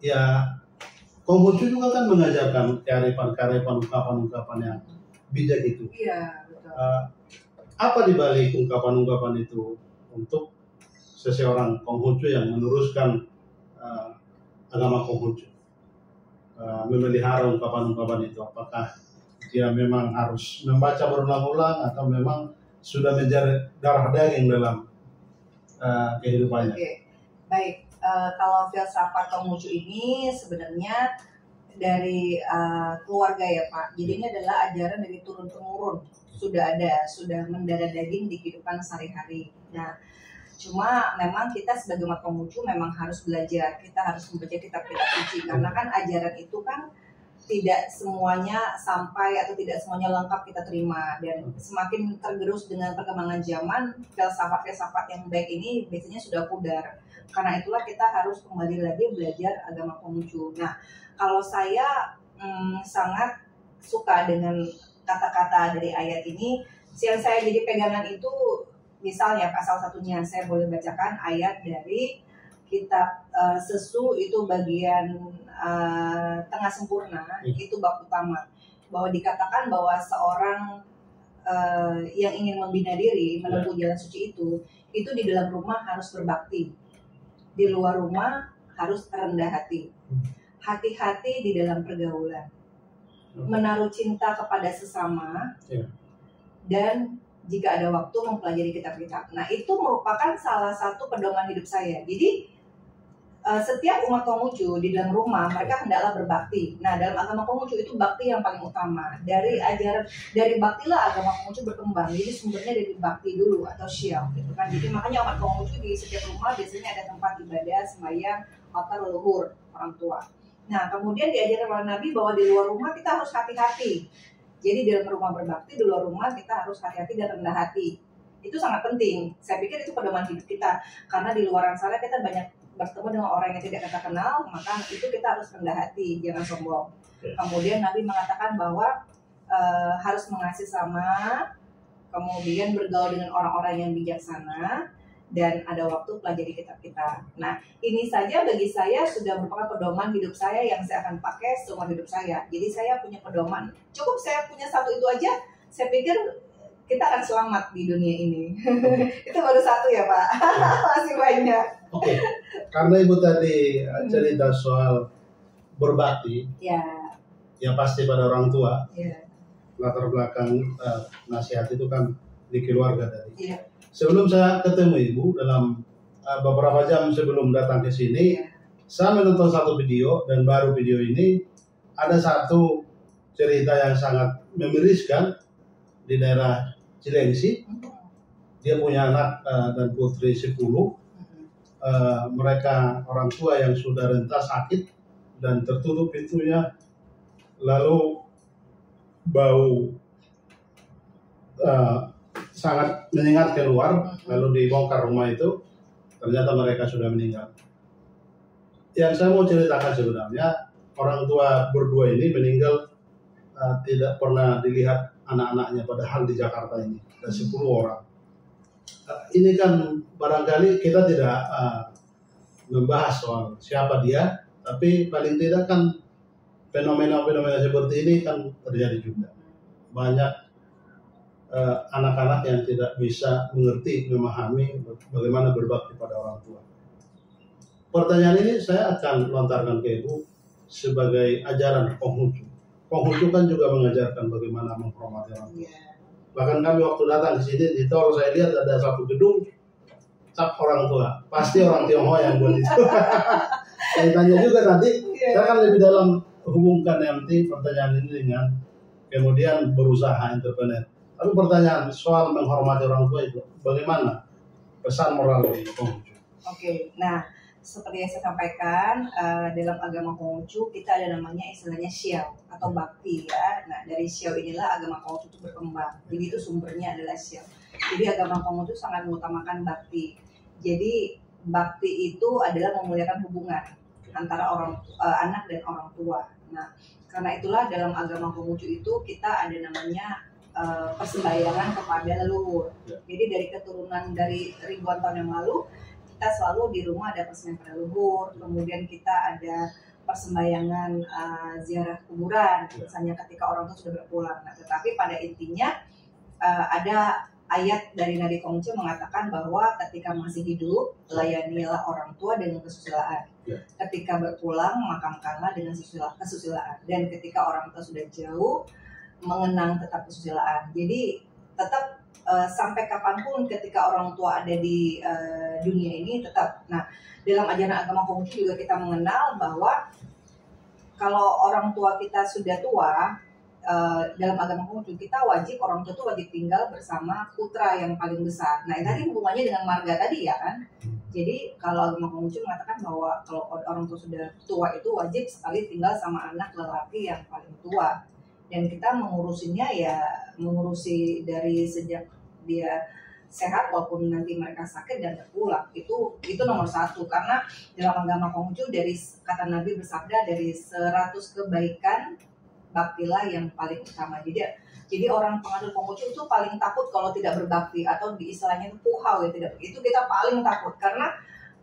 ya Konghucu juga kan mengajarkan kearifan-kearifan ungkapan-ungkapan yang bijak itu. Iya, betul. Uh, apa dibalik ungkapan-ungkapan itu untuk seseorang Konghucu yang meneruskan uh, agama Konghucu? Uh, memelihara ungkapan-ungkapan itu apakah dia memang harus membaca berulang-ulang atau memang sudah menjadi darah daging dalam uh, kehidupannya? Oke, baik. Uh, kalau filsafat Konghucu ini sebenarnya dari uh, keluarga ya Pak. Jadi ini adalah ajaran dari turun temurun. Sudah ada, sudah mendarah daging di kehidupan sehari-hari. Nah, cuma memang kita sebagai umat Konghucu memang harus belajar. Kita harus membaca kitab-kitab suci karena kan ajaran itu kan tidak semuanya sampai atau tidak semuanya lengkap kita terima dan semakin tergerus dengan perkembangan zaman filsafat-filsafat yang baik ini biasanya sudah pudar karena itulah kita harus kembali lagi belajar agama Konghucu. Nah kalau saya hmm, sangat suka dengan kata-kata dari ayat ini yang saya jadi pegangan itu misalnya pasal satunya saya boleh bacakan ayat dari kitab uh, sesu itu bagian uh, tengah sempurna Hmm. itu bab utama bahwa dikatakan bahwa seorang uh, yang ingin membina diri menempuh jalan suci itu itu di dalam rumah harus berbakti di luar rumah harus rendah hati Hmm. hati-hati di dalam pergaulan Hmm. menaruh cinta kepada sesama Iya. dan jika ada waktu mempelajari kitab-kitab. Nah itu merupakan salah satu pedoman hidup saya. Jadi eh, setiap umat Konghucu di dalam rumah mereka hendaklah berbakti. Nah dalam agama Konghucu itu bakti yang paling utama. Dari ajaran dari baktilah agama Konghucu berkembang. Jadi sumbernya dari bakti dulu atau syia gitu kan. Jadi makanya umat Konghucu di setiap rumah biasanya ada tempat ibadah, sembahyang, altar leluhur orang tua. Nah kemudian diajarkan oleh Nabi bahwa di luar rumah kita harus hati-hati. Jadi di dalam rumah berbakti, di luar rumah kita harus hati-hati dan rendah hati. Itu sangat penting. Saya pikir itu pedoman hidup kita. Karena di luar sana kita banyak bertemu dengan orang yang tidak kita kenal, maka itu kita harus rendah hati, jangan sombong. Kemudian Nabi mengatakan bahwa eh, harus mengasihi sama, kemudian bergaul dengan orang-orang yang bijaksana, dan ada waktu pelajari kitab kita. Nah, ini saja bagi saya sudah merupakan pedoman hidup saya yang saya akan pakai seumur hidup saya. Jadi saya punya pedoman. Cukup saya punya satu itu aja. Saya pikir kita akan selamat di dunia ini. itu baru satu ya Pak. Masih banyak. Oke, karena ibu tadi uh, cerita soal berbakti, Ya, ya pasti pada orang tua ya, latar belakang uh, nasihat itu kan di keluarga tadi. Iya. Sebelum saya ketemu ibu dalam uh, beberapa jam sebelum datang ke sini, Iya. saya menonton satu video dan baru video ini ada satu cerita yang sangat memiriskan di daerah Cilengsi. Dia punya anak uh, dan putri 10 eh, mereka orang tua yang sudah rentas sakit dan tertutup pintunya lalu bau eh, sangat menyengat keluar lalu dibongkar rumah itu ternyata mereka sudah meninggal yang saya mau ceritakan sebenarnya orang tua berdua ini meninggal eh, tidak pernah dilihat anak-anaknya padahal di Jakarta ini ada 10 orang uh, ini kan barangkali kita tidak uh, membahas soal siapa dia, tapi paling tidak kan fenomena-fenomena seperti ini kan terjadi juga. Banyak uh, anak-anak yang tidak bisa mengerti, memahami bagaimana berbakti pada orang tua. Pertanyaan ini saya akan lontarkan ke Ibu sebagai ajaran Konghucu. Konghucu kan juga mengajarkan bagaimana menghormati orang tua. Iya. Bahkan kami waktu datang ke sini di tol saya lihat ada satu gedung cap orang tua. Pasti orang Tionghoa yang buat itu. saya tanya juga nanti, Iya. saya kan lebih dalam hubungkan nanti pertanyaan ini dengan kemudian berusaha entrepreneur. Tapi pertanyaan soal menghormati orang tua itu bagaimana pesan moral di Konghucu? Oke, nah seperti yang saya sampaikan eh, dalam agama Konghucu kita ada namanya istilahnya Xiao atau bakti ya. Nah dari Xiao inilah agama Konghucu itu berkembang. Jadi itu sumbernya adalah Xiao. Jadi agama Konghucu sangat mengutamakan bakti. Jadi bakti itu adalah memuliakan hubungan antara orang eh, anak dan orang tua. Nah karena itulah dalam agama Konghucu itu kita ada namanya eh, persembayangan kepada leluhur. Ya. Jadi dari keturunan dari ribuan tahun yang lalu kita selalu di rumah ada persembayangan pada leluhur, kemudian kita ada persembayangan uh, ziarah kuburan, Ya. misalnya ketika orang tua sudah berpulang. Nah, tetapi pada intinya uh, ada ayat dari Nabi Kongce mengatakan bahwa ketika masih hidup layanilah orang tua dengan kesusilaan. Ya. Ketika berpulang makamkanlah dengan susila- kesusilaan. Dan ketika orang tua sudah jauh mengenang tetap kesusilaan. Jadi tetap eh, sampai kapan pun ketika orang tua ada di eh, dunia ini tetap. Nah, dalam ajaran agama Konghucu juga kita mengenal bahwa kalau orang tua kita sudah tua eh, dalam agama Konghucu kita wajib orang tua itu wajib tinggal bersama putra yang paling besar. Nah, tadi hubungannya dengan marga tadi ya kan. Jadi kalau agama Konghucu mengatakan bahwa kalau orang tua sudah tua itu wajib sekali tinggal sama anak lelaki yang paling tua dan kita mengurusinya ya mengurusi dari sejak dia sehat walaupun nanti mereka sakit dan berpulang itu itu nomor satu. Karena dalam agama Konghucu dari kata Nabi bersabda dari 100 kebaikan baktilah yang paling utama. Jadi jadi orang pengadil Konghucu itu paling takut kalau tidak berbakti atau di istilahnya itu puhau ya tidak itu kita paling takut. Karena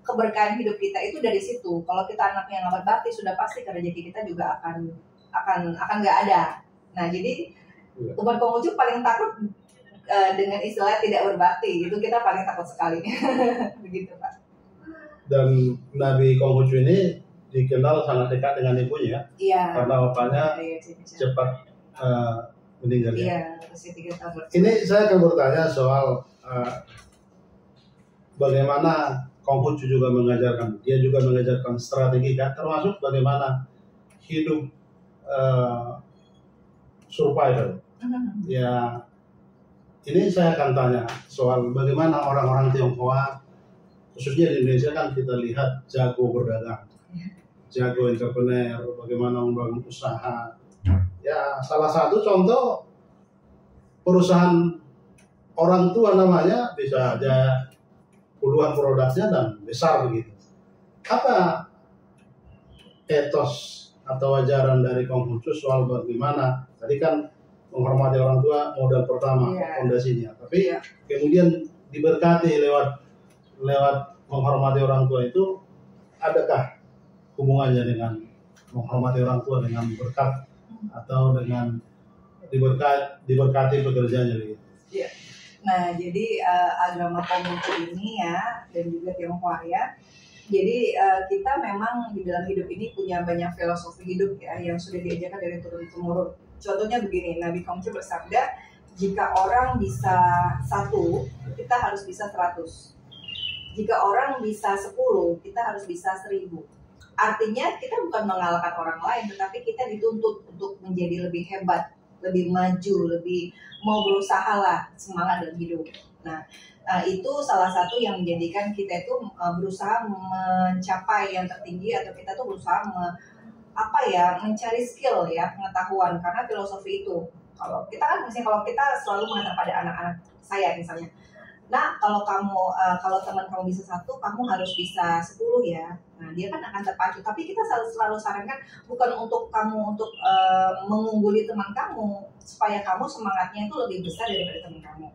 keberkahan hidup kita itu dari situ. Kalau kita anaknya yang nggak berbakti sudah pasti rezeki kita juga akan akan akan nggak ada nah jadi Iya. umat Konghucu paling takut eh, dengan istilah tidak berbakti itu kita paling takut sekali begitu pak Dan Nabi Konghucu ini dikenal sangat dekat dengan ibunya iya karena bapaknya Iya, iya, iya. cepat uh, meninggal. ya. iya usia tiga tahun Ini saya akan bertanya soal uh, bagaimana Konghucu juga mengajarkan, dia juga mengajarkan strategi kan, termasuk bagaimana hidup uh, survival. Mhm. Ya, ini saya akan tanya soal bagaimana orang-orang Tionghoa, khususnya di Indonesia kan kita lihat jago berdagang, jago entrepreneur, bagaimana membangun usaha. Ya, salah satu contoh perusahaan orang tua namanya bisa aja puluhan produknya dan besar begitu. Apa etos atau ajaran dari Konghucu soal bagaimana tadi kan menghormati orang tua modal pertama Iya. fondasinya, tapi Iya. kemudian diberkati lewat lewat menghormati orang tua itu adakah hubungannya dengan menghormati orang tua dengan berkat atau dengan diberkati diberkati pekerjaannya begitu. Nah, jadi eh, agama Konghucu ini ya dan juga Tionghoa ya. Jadi eh, kita memang di dalam hidup ini punya banyak filosofi hidup ya yang sudah diajarkan dari turun temurun. Contohnya begini, Nabi Konghucu bersabda, jika orang bisa satu, kita harus bisa seratus. Jika orang bisa sepuluh, kita harus bisa seribu. Artinya kita bukan mengalahkan orang lain, tetapi kita dituntut untuk menjadi lebih hebat, lebih maju, lebih mau berusaha lah semangat dalam hidup. Nah, uh, itu salah satu yang menjadikan kita itu uh, berusaha mencapai yang tertinggi atau kita tuh berusaha apa ya mencari skill ya pengetahuan karena filosofi itu kalau kita kan misalnya kalau kita selalu mengatakan pada anak-anak saya misalnya nah kalau kamu uh, kalau teman kamu bisa satu kamu harus bisa 10 ya nah dia kan akan terpacu tapi kita selalu selalu sarankan bukan untuk kamu untuk uh, mengungguli teman kamu supaya kamu semangatnya itu lebih besar daripada teman kamu.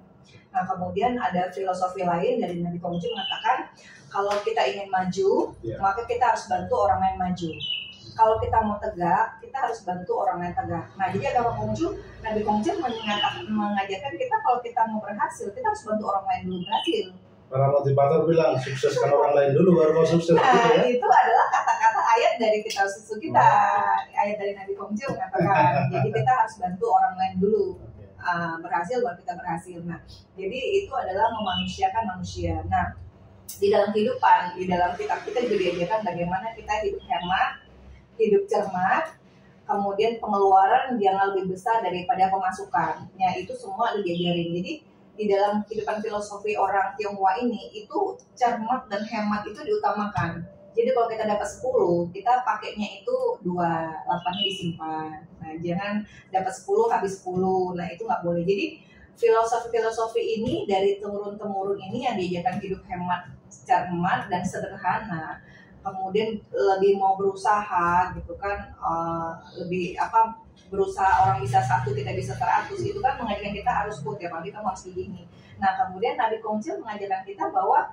Nah, kemudian ada filosofi lain dari Nabi Konghucu mengatakan kalau kita ingin maju, Ya. maka kita harus bantu orang lain maju. Kalau kita mau tegak, kita harus bantu orang lain tegak. Nah, jadi agama Konghucu, Nabi mengatakan, mengajarkan kita kalau kita mau berhasil, kita harus bantu orang lain dulu berhasil. Para motivator bilang sukseskan orang lain dulu baru mau sukses gitu Nah, ya. itu adalah kata-kata ayat dari kitab susu kita, ayat dari Nabi Konghucu mengatakan. jadi kita harus bantu orang lain dulu uh, berhasil baru kita berhasil. Nah, jadi itu adalah memanusiakan manusia. Nah, di dalam kehidupan, di dalam kitab kita juga diajarkan bagaimana kita hidup hemat, hidup cermat, kemudian pengeluaran jangan lebih besar daripada pemasukan. Ya, itu semua ada diajarin. Jadi di dalam kehidupan filosofi orang Tionghoa ini itu cermat dan hemat itu diutamakan. Jadi kalau kita dapat 10, kita pakainya itu dua, 8-nya disimpan. Nah, jangan dapat 10 habis 10. Nah, itu nggak boleh. Jadi filosofi-filosofi ini dari temurun-temurun ini yang diajarkan hidup hemat, cermat dan sederhana. Kemudian lebih mau berusaha gitu kan, eh, lebih apa berusaha orang bisa satu kita bisa seratus itu kan mengajarkan kita harus put ya kamu harus begini. Nah kemudian Nabi Kongsil mengajarkan kita bahwa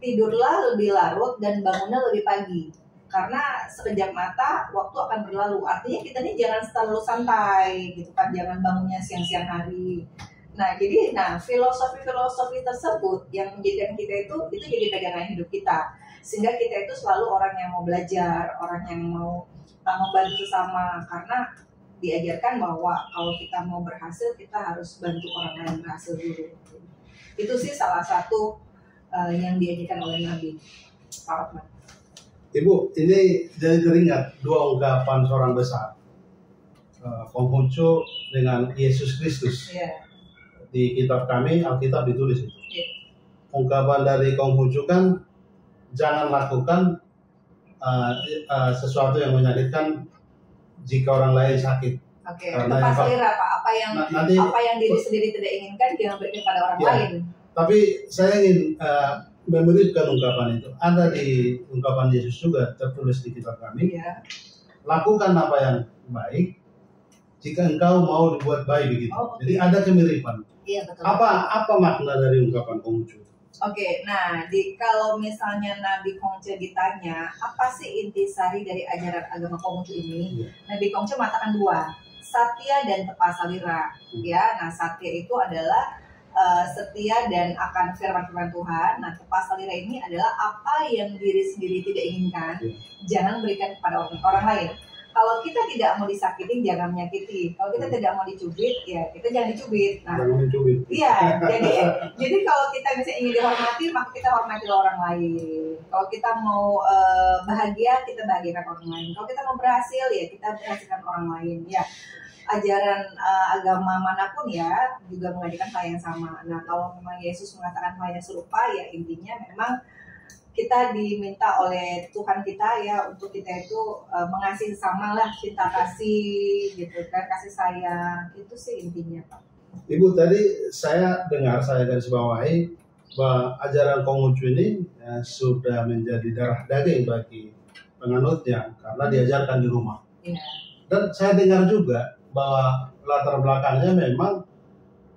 tidurlah lebih larut dan bangunlah lebih pagi. Karena sekejap mata waktu akan berlalu. Artinya kita ini jangan selalu santai gitu kan jangan bangunnya siang-siang hari. Nah jadi nah filosofi-filosofi tersebut yang menjadikan kita itu itu jadi pegangan hidup kita sehingga kita itu selalu orang yang mau belajar orang yang mau uh, membantu sesama karena diajarkan bahwa kalau kita mau berhasil kita harus bantu orang lain berhasil dulu itu sih salah satu uh, yang diajarkan oleh Nabi Pak Otman. Ibu, ini jadi teringat dua ungkapan seorang besar. Eh, Konghucu dengan Yesus Kristus. Iya. Di kitab kami, Alkitab ditulis itu. Iya. Ungkapan dari Konghucu kan, jangan lakukan eh, eh, sesuatu yang menyakitkan jika orang lain sakit. Oke, Karena yang- selera Pak. Apa yang Nah, nanti, apa yang diri sendiri tidak inginkan jangan berikan pada orang Iya. lain. tapi saya ingin eh, memberikan ungkapan itu. Ada di ungkapan Yesus juga tertulis di kitab kami. Iya. lakukan apa yang baik jika engkau mau dibuat baik begitu. Oh, oke. Jadi ada kemiripan. Iya betul. Apa apa makna dari ungkapan Konghucu? Oke, nah di kalau misalnya Nabi Kongce ditanya apa sih intisari dari ajaran agama Konghucu ini? Iya. Nabi Kongce mengatakan dua, satya dan tepasalira. Hmm. Ya, nah satya itu adalah eh, setia dan akan firman-firman Tuhan. Nah, tepasalira ini adalah apa yang diri sendiri tidak inginkan, Iya. jangan berikan kepada orang, orang lain. Kalau kita tidak mau disakitin, jangan menyakiti. Kalau kita tidak mau dicubit, ya kita jangan dicubit. Nah, Jangan mencubit. Iya, jadi jadi kalau kita misalnya ingin dihormati, maka kita hormati orang lain. Kalau kita mau eh, bahagia, kita bahagiakan orang lain. Kalau kita mau berhasil, ya kita berhasilkan orang lain. Ya, ajaran eh, agama mana pun ya juga mengajarkan hal yang sama. Nah, kalau memang Yesus mengatakan hal yang serupa, ya intinya memang kita diminta oleh Tuhan kita ya untuk kita itu eh, mengasihi sesama lah cinta kasih gitu kan kasih sayang itu sih intinya pak Ibu tadi saya dengar saya garis bawahi bahwa ajaran Konghucu ini ya, sudah menjadi darah daging bagi penganutnya karena diajarkan di rumah. Iya. Dan saya dengar juga bahwa latar belakangnya memang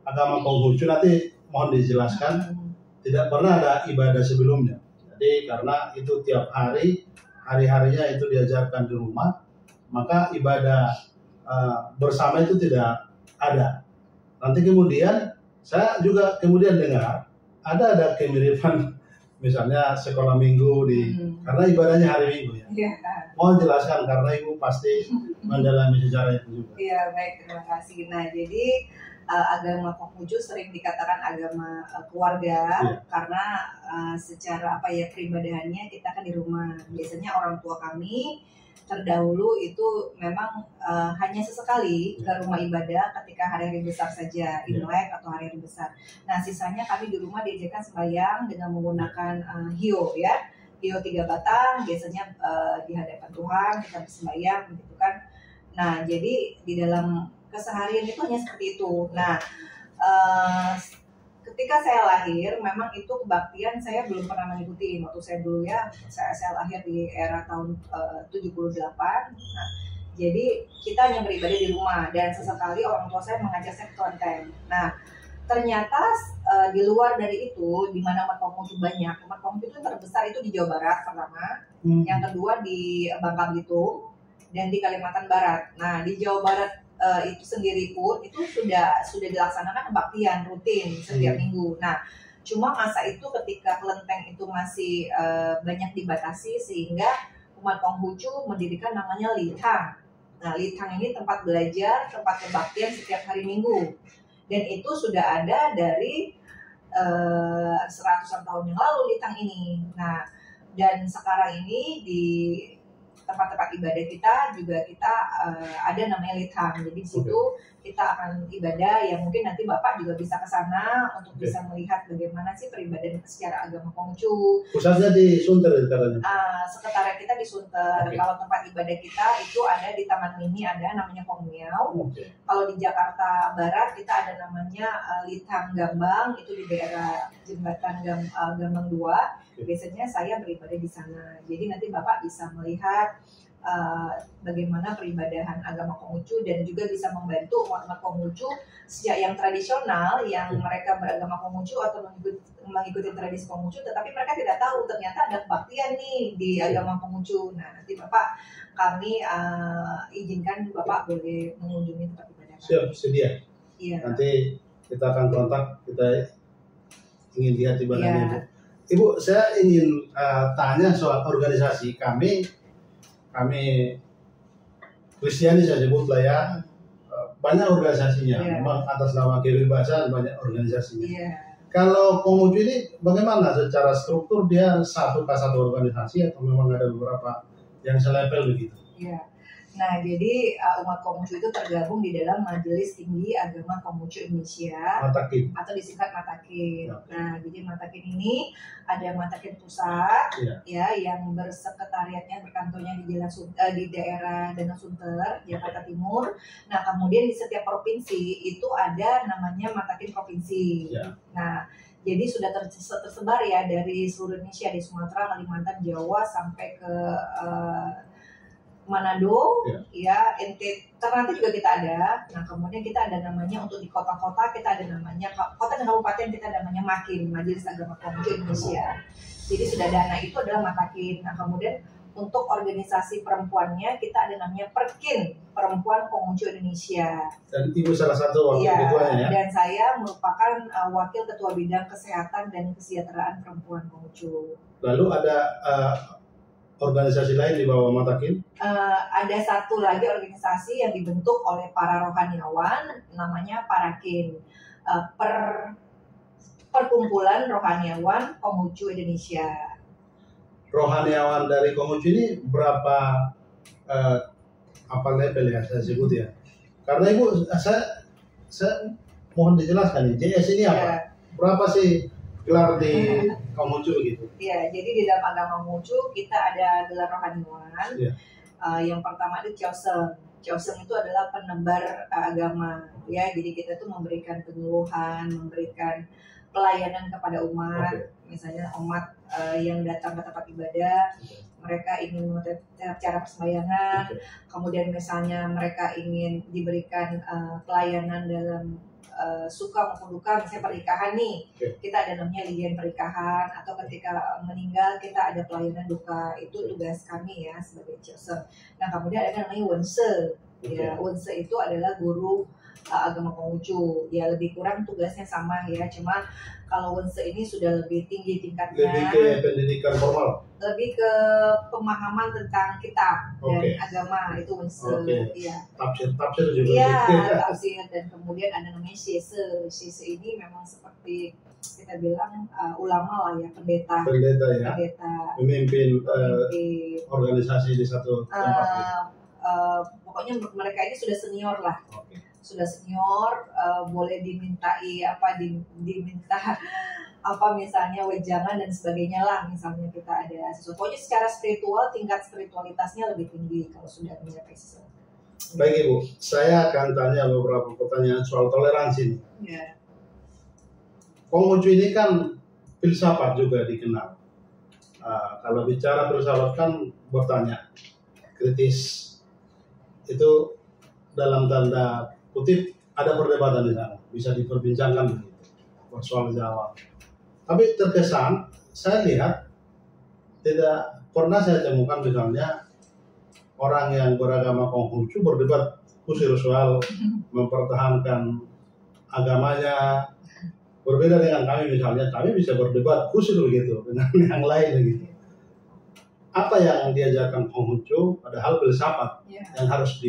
agama Konghucu nanti mohon dijelaskan Hmm. tidak pernah ada ibadah sebelumnya. Jadi karena itu tiap hari hari-harinya itu diajarkan di rumah, maka ibadah eh, bersama itu tidak ada. Nanti kemudian saya juga kemudian dengar ada ada kemiripan misalnya sekolah minggu di Hmm. karena ibadahnya hari minggu ya. Iya, Mohon jelaskan karena ibu pasti mendalami sejarah itu juga. iya baik terima kasih. Nah jadi uh, agama Konghucu sering dikatakan agama uh, keluarga Iya. karena uh, secara apa ya peribadahannya kita kan di rumah. Biasanya orang tua kami terdahulu itu memang uh, hanya sesekali ke rumah ibadah ketika hari-hari besar saja, Iya. Imlek atau hari-hari besar. Nah sisanya kami di rumah diajarkan sembahyang dengan menggunakan uh, hio ya, hio tiga batang. Biasanya uh, di hadapan Tuhan kita bersembahyang gitu kan. Nah jadi di dalam keseharian itu hanya seperti itu. Nah eh, ketika saya lahir memang itu kebaktian saya belum pernah mengikuti waktu saya dulu ya saya saya lahir di era tahun eh, 78 nah, jadi kita hanya beribadah di rumah dan sesekali orang tua saya mengajak saya ke kelenteng nah ternyata eh, di luar dari itu, di mana umat Konghucu banyak, umat Konghucu itu terbesar itu di Jawa Barat pertama, Hmm. yang kedua di Bangka Belitung, dan di Kalimantan Barat. Nah di Jawa Barat eh, itu sendiri pun itu sudah sudah dilaksanakan kebaktian rutin setiap Hmm. minggu. Nah cuma masa itu ketika kelenteng itu masih eh, banyak dibatasi sehingga umat Konghucu mendirikan namanya Lithang. Nah, Lithang ini tempat belajar, tempat kebaktian setiap hari Minggu. Dan itu sudah ada dari eh, seratusan tahun yang lalu Lithang ini. Nah, dan sekarang ini di tempat-tempat ibadah kita juga kita eh, ada namanya Lithang. Jadi di situ kita akan ibadah yang mungkin nanti Bapak juga bisa ke sana untuk Oke. bisa melihat bagaimana sih peribadahan secara agama Konghucu, Pusatnya di Sunter ya katanya. Uh, sekretariat kita di Sunter. Oke. Kalau tempat ibadah kita itu ada di Taman Mini ada namanya Kongmiao. Oke. Kalau di Jakarta Barat kita ada namanya uh, Lithang Gambang itu di daerah Jembatan Gam, uh, Gambang 2. Oke. Biasanya saya beribadah di sana. Jadi nanti Bapak bisa melihat uh, bagaimana peribadahan agama Konghucu dan juga bisa membantu umat-umat Konghucu sejak yang tradisional yang Hmm. mereka beragama Konghucu atau mengikuti, mengikuti tradisi Konghucu tetapi mereka tidak tahu ternyata ada kebaktian nih di Hmm. agama Konghucu. Nah, nanti Bapak kami uh, izinkan Bapak boleh mengunjungi tempat ibadah. Siap, sedia. Iya. Nanti kita akan kontak, kita ingin lihat ibadahnya. Iya. Ibu, saya ingin eh, tanya soal organisasi kami. Kami Kristiani saya sebut lah ya. Eh, Banyak organisasinya, Iya. memang atas nama kebebasan banyak organisasinya. Iya. Kalau Konghucu ini bagaimana secara struktur dia satu ke satu organisasi atau memang ada beberapa yang selepel begitu? Iya. Nah, jadi uh, umat Konghucu itu tergabung di dalam Majelis Tinggi Agama Konghucu Indonesia Matakin. atau disingkat Matakin. Oke. Nah, jadi Matakin ini ada Matakin Pusat Iya. ya yang bersekretariatnya berkantornya di Jalan eh, di daerah Danau Sunter, Jakarta Timur. Nah, kemudian di setiap provinsi itu ada namanya Matakin Provinsi. Iya. Nah, jadi sudah ter- tersebar ya dari seluruh Indonesia di Sumatera, Kalimantan, Jawa sampai ke eh, Manado, ya, NT, Ternate juga kita ada. Nah, kemudian kita ada namanya untuk di kota-kota kita ada namanya kota dan kabupaten kita ada namanya Makin, Majelis Agama Konghucu Indonesia. Jadi sudah dana itu adalah Matakin. Nah, kemudian untuk organisasi perempuannya kita ada namanya Perkin, Perempuan Konghucu Indonesia. Dan ibu salah satu wakil Iya, ketuanya ya. dan saya merupakan uh, wakil ketua bidang kesehatan dan kesejahteraan perempuan Konghucu. Lalu ada eh, organisasi lain di bawah Matakin. Uh, ada satu lagi organisasi yang dibentuk oleh para rohaniawan, namanya Parakin, Uh, per perkumpulan rohaniawan Konghucu Indonesia. Rohaniawan dari Konghucu ini berapa eh, apa level ya saya sebut ya? Karena ibu saya saya mohon dijelaskan nih JS ini apa? Ya, Berapa sih gelar di Konghucu begitu? ya, jadi di dalam agama Konghucu kita ada gelar rohaniawan. Iya. Uh, yang pertama itu Chosen. Chosen itu adalah penebar uh, agama, ya. Jadi kita tuh memberikan penyuluhan, memberikan pelayanan kepada umat. Oke. Misalnya umat uh, yang datang ke tempat ibadah, Oke. mereka ingin cara persembayangan, Oke. kemudian misalnya mereka ingin diberikan uh, pelayanan dalam uh, suka maupun duka, misalnya pernikahan nih, Oke. kita ada namanya lian pernikahan, atau ketika meninggal kita ada pelayanan duka, itu tugas kami ya sebagai chosen. Nah kemudian ada namanya wense, Oke. ya wense itu adalah guru uh, agama Konghucu, ya lebih kurang tugasnya sama ya, cuma kalau wense ini sudah lebih tinggi tingkatnya Lebih ke pendidikan formal. lebih ke pemahaman tentang kitab dan Oke. agama itu wense Oke. iya Tafsir tafsir juga. iya gitu. tafsir dan kemudian ada namanya shese shese ini memang seperti kita bilang uh, ulama lah ya pendeta Pendeta ya, pendeta pemimpin eh, pemimpin organisasi di satu tempat. gitu. Uh, uh, pokoknya mereka ini sudah senior lah Oke. Sudah senior uh, boleh dimintai apa di- diminta apa misalnya wejangan dan sebagainya lah misalnya kita ada sesuatu pokoknya secara spiritual tingkat spiritualitasnya lebih tinggi kalau sudah mencapai sesuatu Baik Ibu, saya akan tanya beberapa pertanyaan soal toleransi. ya Konghucu ini kan filsafat juga dikenal. Ah, kalau bicara filsafat kan bertanya, kritis. Itu dalam tanda kutip ada perdebatan di sana, bisa diperbincangkan begitu. soal Jawa. Tapi terkesan saya lihat tidak pernah saya temukan misalnya orang yang beragama Konghucu berdebat khusus soal mempertahankan agamanya berbeda dengan kami misalnya kami bisa berdebat khusus begitu dengan yang lain begitu apa yang diajarkan Konghucu padahal filsafat Ya. yang harus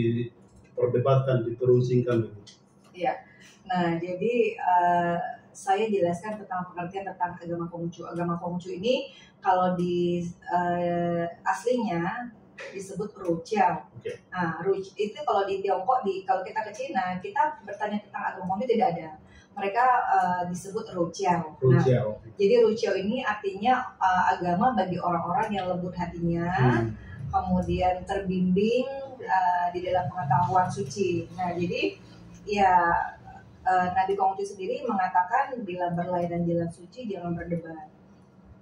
diperdebatkan diperusingkan begitu Iya. Nah, jadi eh, saya jelaskan tentang pengertian tentang agama Konghucu. Agama Konghucu ini kalau di eh, aslinya disebut Rujiao. Nah, Ruj itu kalau di Tiongkok di kalau kita ke Cina, kita bertanya tentang agama Konghucu tidak ada. Mereka eh, disebut Rujiao. Nah, jadi Rujiao ini artinya eh, agama bagi orang-orang yang lembut hatinya Hmm. kemudian terbimbing uh, di dalam pengetahuan suci. Nah, jadi ya uh, Nabi Konghucu sendiri mengatakan bila berlainan jalan suci jangan berdebat.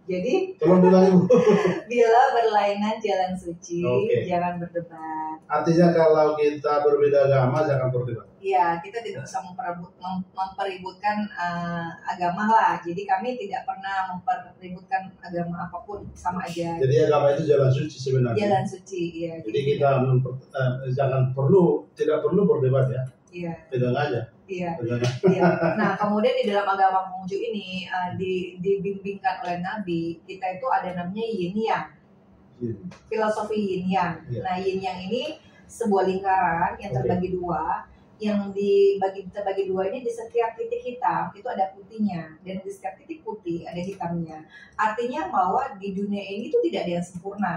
Jadi bila berlainan jalan suci Oke. jangan berdebat. artinya kalau kita berbeda agama jangan berdebat Ya, kita tidak mem- mempeributkan uh, agama lah. Jadi kami tidak pernah mempeributkan agama apa pun sama aja. jadi agama itu jalan suci sebenarnya Jalan suci, ya. jadi kita memper- eh, jangan perlu tidak perlu berdebat ya Iya, pegang aja iya. Iya. Nah, kemudian di dalam agama Konghucu ini uh, di, dibimbingkan oleh Nabi, kita itu ada namanya Yin Yang, Iya. filosofi Yin Yang. Iya. Nah, Yin Yang ini sebuah lingkaran yang terbagi dua, yang dibagi terbagi dua ini di setiap titik hitam itu ada putihnya dan di setiap titik putih ada hitamnya. Artinya bahwa di dunia ini itu tidak ada yang sempurna.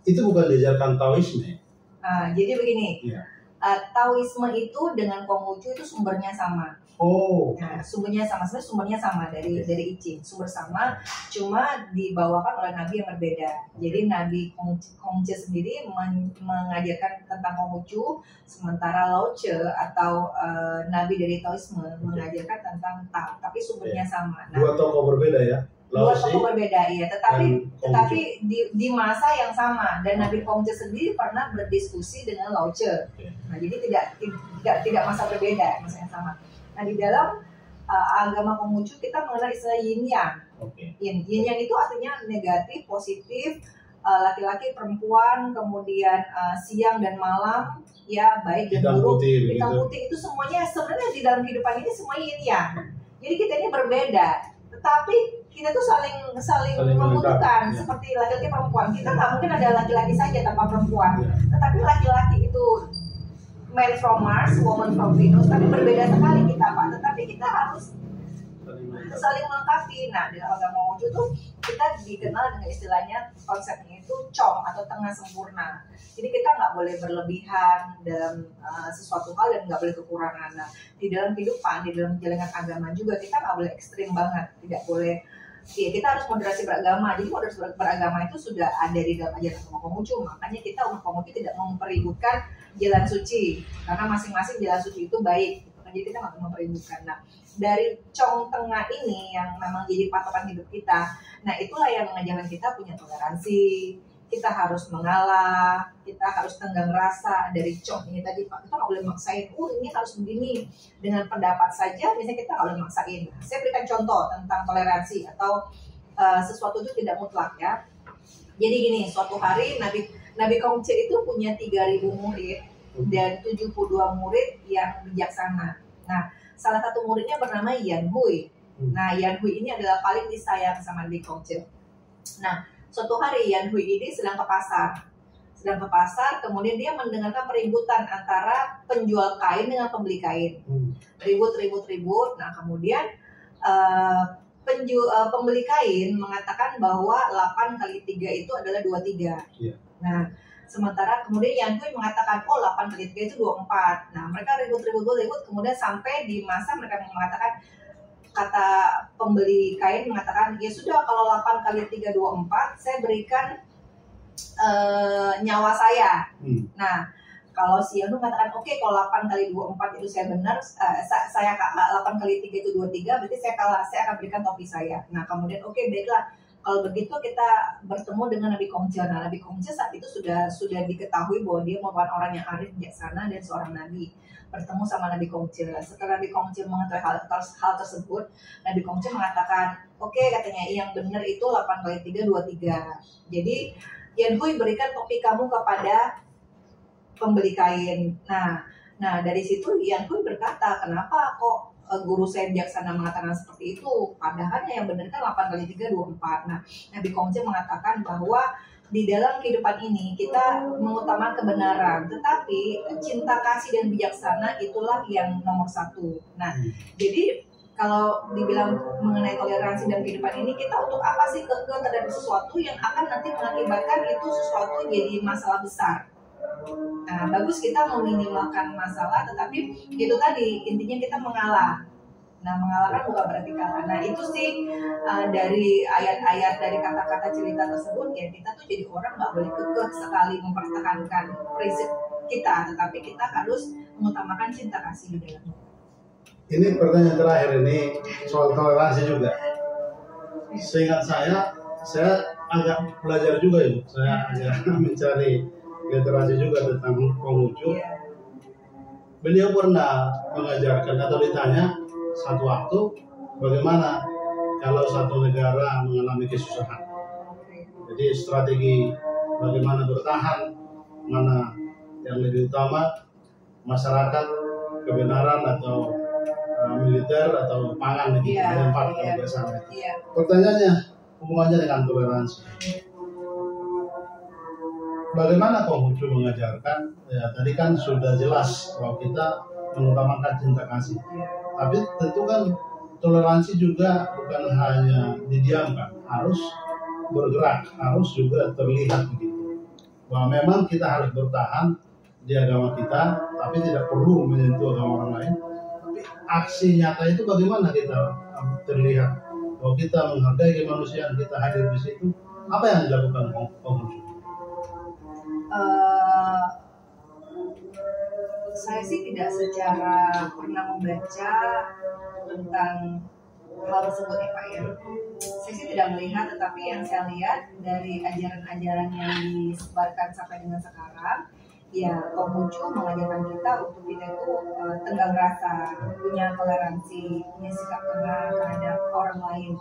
itu bukan diajarkan Taoisme Nah, jadi begini, Iya. Uh, Taoisme itu dengan Konghucu itu sumbernya sama. oh Nah, sumbernya sama, sebenarnya sumbernya sama dari Oke. dari I Ching, sumber sama, cuma dibawakan oleh nabi yang berbeda. Jadi Nabi Kong- Konghucu sendiri men- mengajarkan tentang Konghucu, sementara Lao Tzu atau eh, nabi dari Taoisme mengajarkan tentang Tao, tapi sumbernya sama. Nah, dua tokoh berbeda ya dua tokoh berbeda ya, tetapi tetapi di, di masa yang sama dan Nabi Konghucu sendiri pernah berdiskusi dengan Lao. Oke. Nah, jadi tidak tidak tidak masa berbeda, masa yang sama. Nah, di dalam uh, agama Konghucu kita mengenal istilah yin yang. oke Yin, yin yang itu artinya negatif, positif, uh, laki-laki, perempuan, kemudian uh, siang dan malam, ya baik dan hitam buruk. putih Hitam begitu putih itu semuanya sebenarnya di dalam kehidupan ini semua yin yang. Jadi kita ini berbeda, tetapi kita tuh saling saling, Saling membutuhkan ya. seperti laki-laki perempuan. Kita nggak mungkin ada laki-laki saja tanpa perempuan. Ya. Tetapi laki-laki itu man from Mars, woman from Venus, tapi berbeda sekali kita pak. Tetapi kita harus Saling melengkapi. Nah, di dalam agama Konghucu tuh kita dikenal dengan istilahnya konsepnya itu cong atau tengah sempurna. Jadi kita nggak boleh berlebihan dalam uh, sesuatu hal dan nggak boleh kekurangan. Nah, di dalam kehidupan, di dalam jalankan agama juga kita nggak boleh ekstrim banget, tidak boleh Iya, kita harus moderasi beragama. Jadi moderasi ber- beragama itu sudah ada di dalam ajaran agama Konghucu. Makanya kita umat Konghucu tidak mempeributkan jalan suci karena masing-masing jalan suci itu baik. Gitu. kan. Jadi kita nggak mempeributkan. Nah, dari cong tengah ini yang memang jadi patokan hidup kita. Nah, itulah yang mengajarkan kita punya toleransi. Kita harus mengalah, kita harus tenggang rasa dari cong ini tadi Pak. Kita nggak boleh maksain, oh ini harus begini. Dengan pendapat saja, misalnya kita nggak boleh maksain. Nah, Saya berikan contoh tentang toleransi atau uh, sesuatu itu tidak mutlak ya. Jadi gini, suatu hari Nabi Nabi Kongce itu punya 3000 murid dan 72 murid yang bijaksana. Nah, salah satu muridnya bernama Yan Hui. Nah, Yan Hui ini adalah paling disayang sama Nabi Kongce. Nah, suatu hari Yan Hui ini sedang ke pasar. Sedang ke pasar, kemudian dia mendengarkan peributan antara penjual kain dengan pembeli kain. Hmm. Ribut, ribut, ribut. Nah, kemudian eh, penju, eh, pembeli kain mengatakan bahwa 8 kali 3 itu adalah 23. Iya. Nah, sementara kemudian Yan Hui mengatakan, oh 8 kali 3 itu 24. Nah, mereka ribut, ribut, ribut, ribut. Kemudian sampai di masa mereka mengatakan, kata pembeli kain mengatakan, ya sudah kalau 8 kali 3, 24, saya berikan eh, nyawa saya. Hmm. Nah, kalau si Yanu mengatakan oke kalau 8 kali 24 itu saya benar, eh, sa- saya ka- 8 kali 3 itu 23, berarti saya kalah, saya akan berikan topi saya. Nah, kemudian oke baiklah kalau begitu kita bertemu dengan Nabi Kongce. Nah, Nabi Kongce saat itu sudah sudah diketahui bahwa dia merupakan orang yang arif, bijaksana dan seorang nabi. Bertemu sama Nabi Kongce. Setelah Nabi Kongce mengetahui hal, hal tersebut, Nabi Kongce mengatakan, oke okay, katanya yang benar itu 8 kali 3 23. Jadi Yan Hui berikan topi kamu kepada pembeli kain. Nah, nah dari situ Yan Hui berkata, kenapa kok guru saya bijaksana mengatakan seperti itu. Padahal yang benar kan 8 kali 3, 24. Nah, Nabi Kongce mengatakan bahwa di dalam kehidupan ini kita mengutamakan kebenaran, tetapi cinta kasih dan bijaksana itulah yang nomor satu. Nah, hmm. jadi kalau dibilang mengenai toleransi dan kehidupan ini, kita untuk apa sih kekeh terhadap sesuatu yang akan nanti mengakibatkan itu sesuatu jadi masalah besar. Nah, bagus kita meminimalkan masalah, tetapi itu tadi intinya kita mengalah. Nah, mengalahkan bukan berarti kalah. Nah, itu sih uh, dari ayat-ayat dari kata-kata cerita tersebut ya kita tuh jadi orang nggak boleh kekeh sekali mempertahankan prinsip kita, tetapi kita harus mengutamakan cinta kasih di dalamnya. Ini pertanyaan terakhir ini soal toleransi juga. Seingat saya, saya agak belajar juga ya, saya agak mencari literasi juga tentang Konghucu. Beliau pernah mengajarkan atau ditanya satu waktu bagaimana kalau satu negara mengalami kesusahan. Jadi strategi bagaimana bertahan, mana yang lebih utama masyarakat, kebenaran atau uh, militer atau pangan gitu, yeah, ada empat yeah. Yeah. Pertanyaannya hubungannya dengan toleransi bagaimana Konghucu mengajarkan? Ya tadi kan sudah jelas bahwa kita mengutamakan cinta kasih. Tapi tentu kan toleransi juga bukan hanya didiamkan harus bergerak harus juga terlihat begitu. Bahwa memang kita harus bertahan di agama kita tapi tidak perlu menyentuh agama orang lain. Tapi aksi nyata itu bagaimana kita terlihat? Bahwa kita menghargai kemanusiaan kita hadir di situ. Apa yang dilakukan Konghucu uh, saya sih tidak secara pernah membaca tentang hal tersebut ya Pak ya. Saya sih tidak melihat, tetapi yang saya lihat dari ajaran-ajaran yang disebarkan sampai dengan sekarang, ya Konghucu mengajarkan kita untuk kita itu tenggang rasa, punya toleransi, punya sikap tenang terhadap orang lain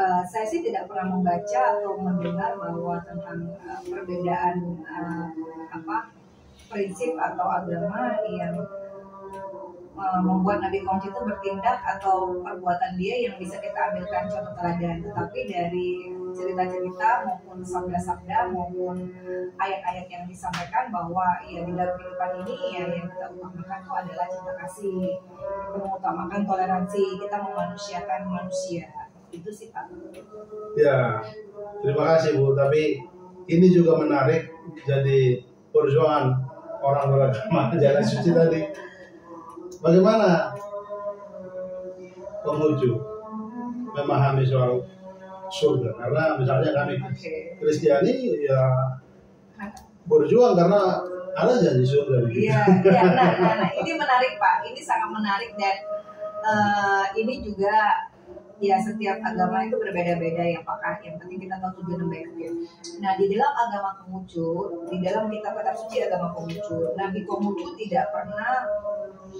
uh, saya sih tidak pernah membaca atau mendengar bahwa tentang uh, perbedaan uh, apa prinsip atau agama yang uh, membuat Nabi Kongsi itu bertindak atau perbuatan dia yang bisa kita ambilkan contoh teladan. Tetapi dari cerita-cerita maupun sabda-sabda maupun ayat-ayat yang disampaikan bahwa ya di dalam kehidupan ini ya yang kita utamakan itu adalah cinta kasih, kita mengutamakan toleransi, kita memanusiakan manusia itu sih Pak. Ya, terima kasih Bu. Tapi ini juga menarik jadi perjuangan orang beragama jalan suci tadi. Bagaimana penguju memahami soal surga? Karena misalnya kami Kristiani ya berjuang karena ada janji surga. Iya, iya. Nah, nah, nah, ini menarik Pak. Ini sangat menarik dan uh, ini juga ya setiap agama itu berbeda-beda ya Pak yang penting kita tahu tujuan baik ya. Nah di dalam agama Konghucu, di dalam kitab kitab suci agama Konghucu, Nabi Konghucu tidak pernah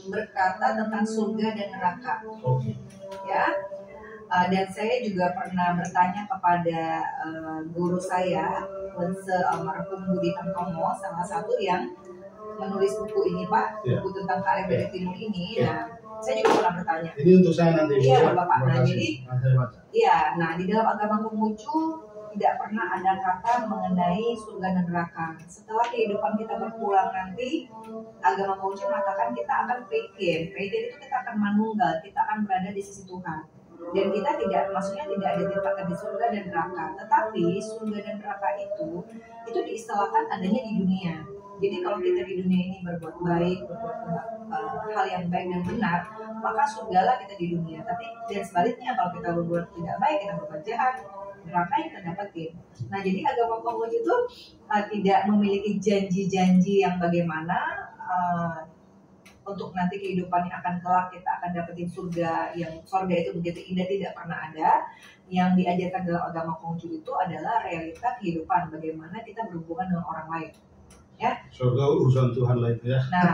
berkata tentang surga dan neraka. Ya, uh, dan saya juga pernah bertanya kepada uh, guru saya, Wense almarhum Budi Tantomo, salah satu yang menulis buku ini Pak, yeah. buku tentang KRBD Timur ini. Yeah. Nah, saya juga pernah bertanya. Ini untuk saya nanti. Iya, ya. Bapak. Nah, jadi, iya, nah di dalam agama Konghucu tidak pernah ada kata mengenai surga dan neraka. Setelah kehidupan kita berpulang nanti, agama Konghucu mengatakan kita akan pekin. Pekin itu kita akan manunggal, kita akan berada di sisi Tuhan. Dan kita tidak, maksudnya tidak ada ditempatkan di surga dan neraka. Tetapi surga dan neraka itu, itu diistilahkan adanya di dunia jadi kalau kita di dunia ini berbuat baik, berbuat uh, hal yang baik dan benar, maka surgalah kita di dunia. Tapi dan sebaliknya kalau kita berbuat tidak baik, kita berbuat jahat, neraka yang kita dapetin. Nah jadi agama Konghucu itu uh, tidak memiliki janji-janji yang bagaimana uh, untuk nanti kehidupan yang akan kelak kita akan dapetin surga yang surga itu begitu indah tidak pernah ada yang diajarkan dalam agama Konghucu itu adalah realita kehidupan bagaimana kita berhubungan dengan orang lain Surga urusan Tuhan lah itu ya. Nah,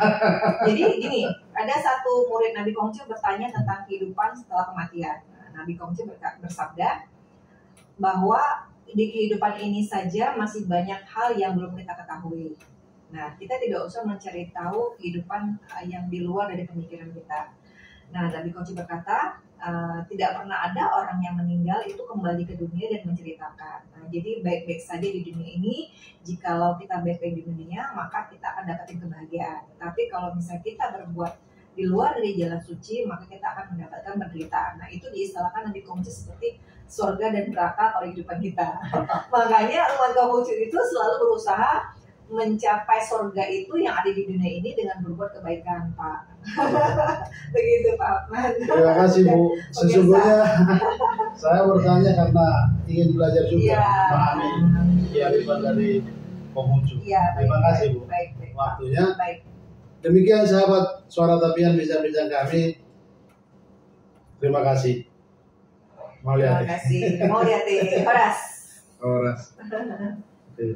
jadi gini, ada satu murid Nabi Konghucu bertanya tentang kehidupan setelah kematian. Nah, Nabi berka- bersabda bahwa di kehidupan ini saja masih banyak hal yang belum kita ketahui. Nah, kita tidak usah mencari tahu kehidupan eh, yang di luar dari pemikiran kita. Nah, Nabi Konghucu berkata, eh, tidak pernah ada orang yang meninggal itu kembali ke dunia dan menceritakan. Nah, jadi baik-baik saja di dunia ini, jikalau kita baik-baik di dunia, maka kita akan dapatin kebahagiaan. Tapi kalau misalnya kita berbuat di luar dari jalan suci, maka kita akan mendapatkan penderitaan. Nah, itu diistilahkan Nabi Konghucu seperti surga dan neraka kalau kehidupan kita. Makanya umat Konghucu itu selalu berusaha mencapai surga itu yang ada di dunia ini dengan berbuat kebaikan, Pak. Begitu, Pak Ahmad. Terima kasih Bu. Sesungguhnya saya bertanya karena ingin belajar juga Iya. memahami kearifan dari Konghucu. Iya, baik. Terima kasih Bu. Baik, baik. Waktunya. Baik. Demikian sahabat suara tapian bincang-bincang kami. Terima kasih. Mau Terima lihat. kasih. Mau lihat Horas. Horas. Oke.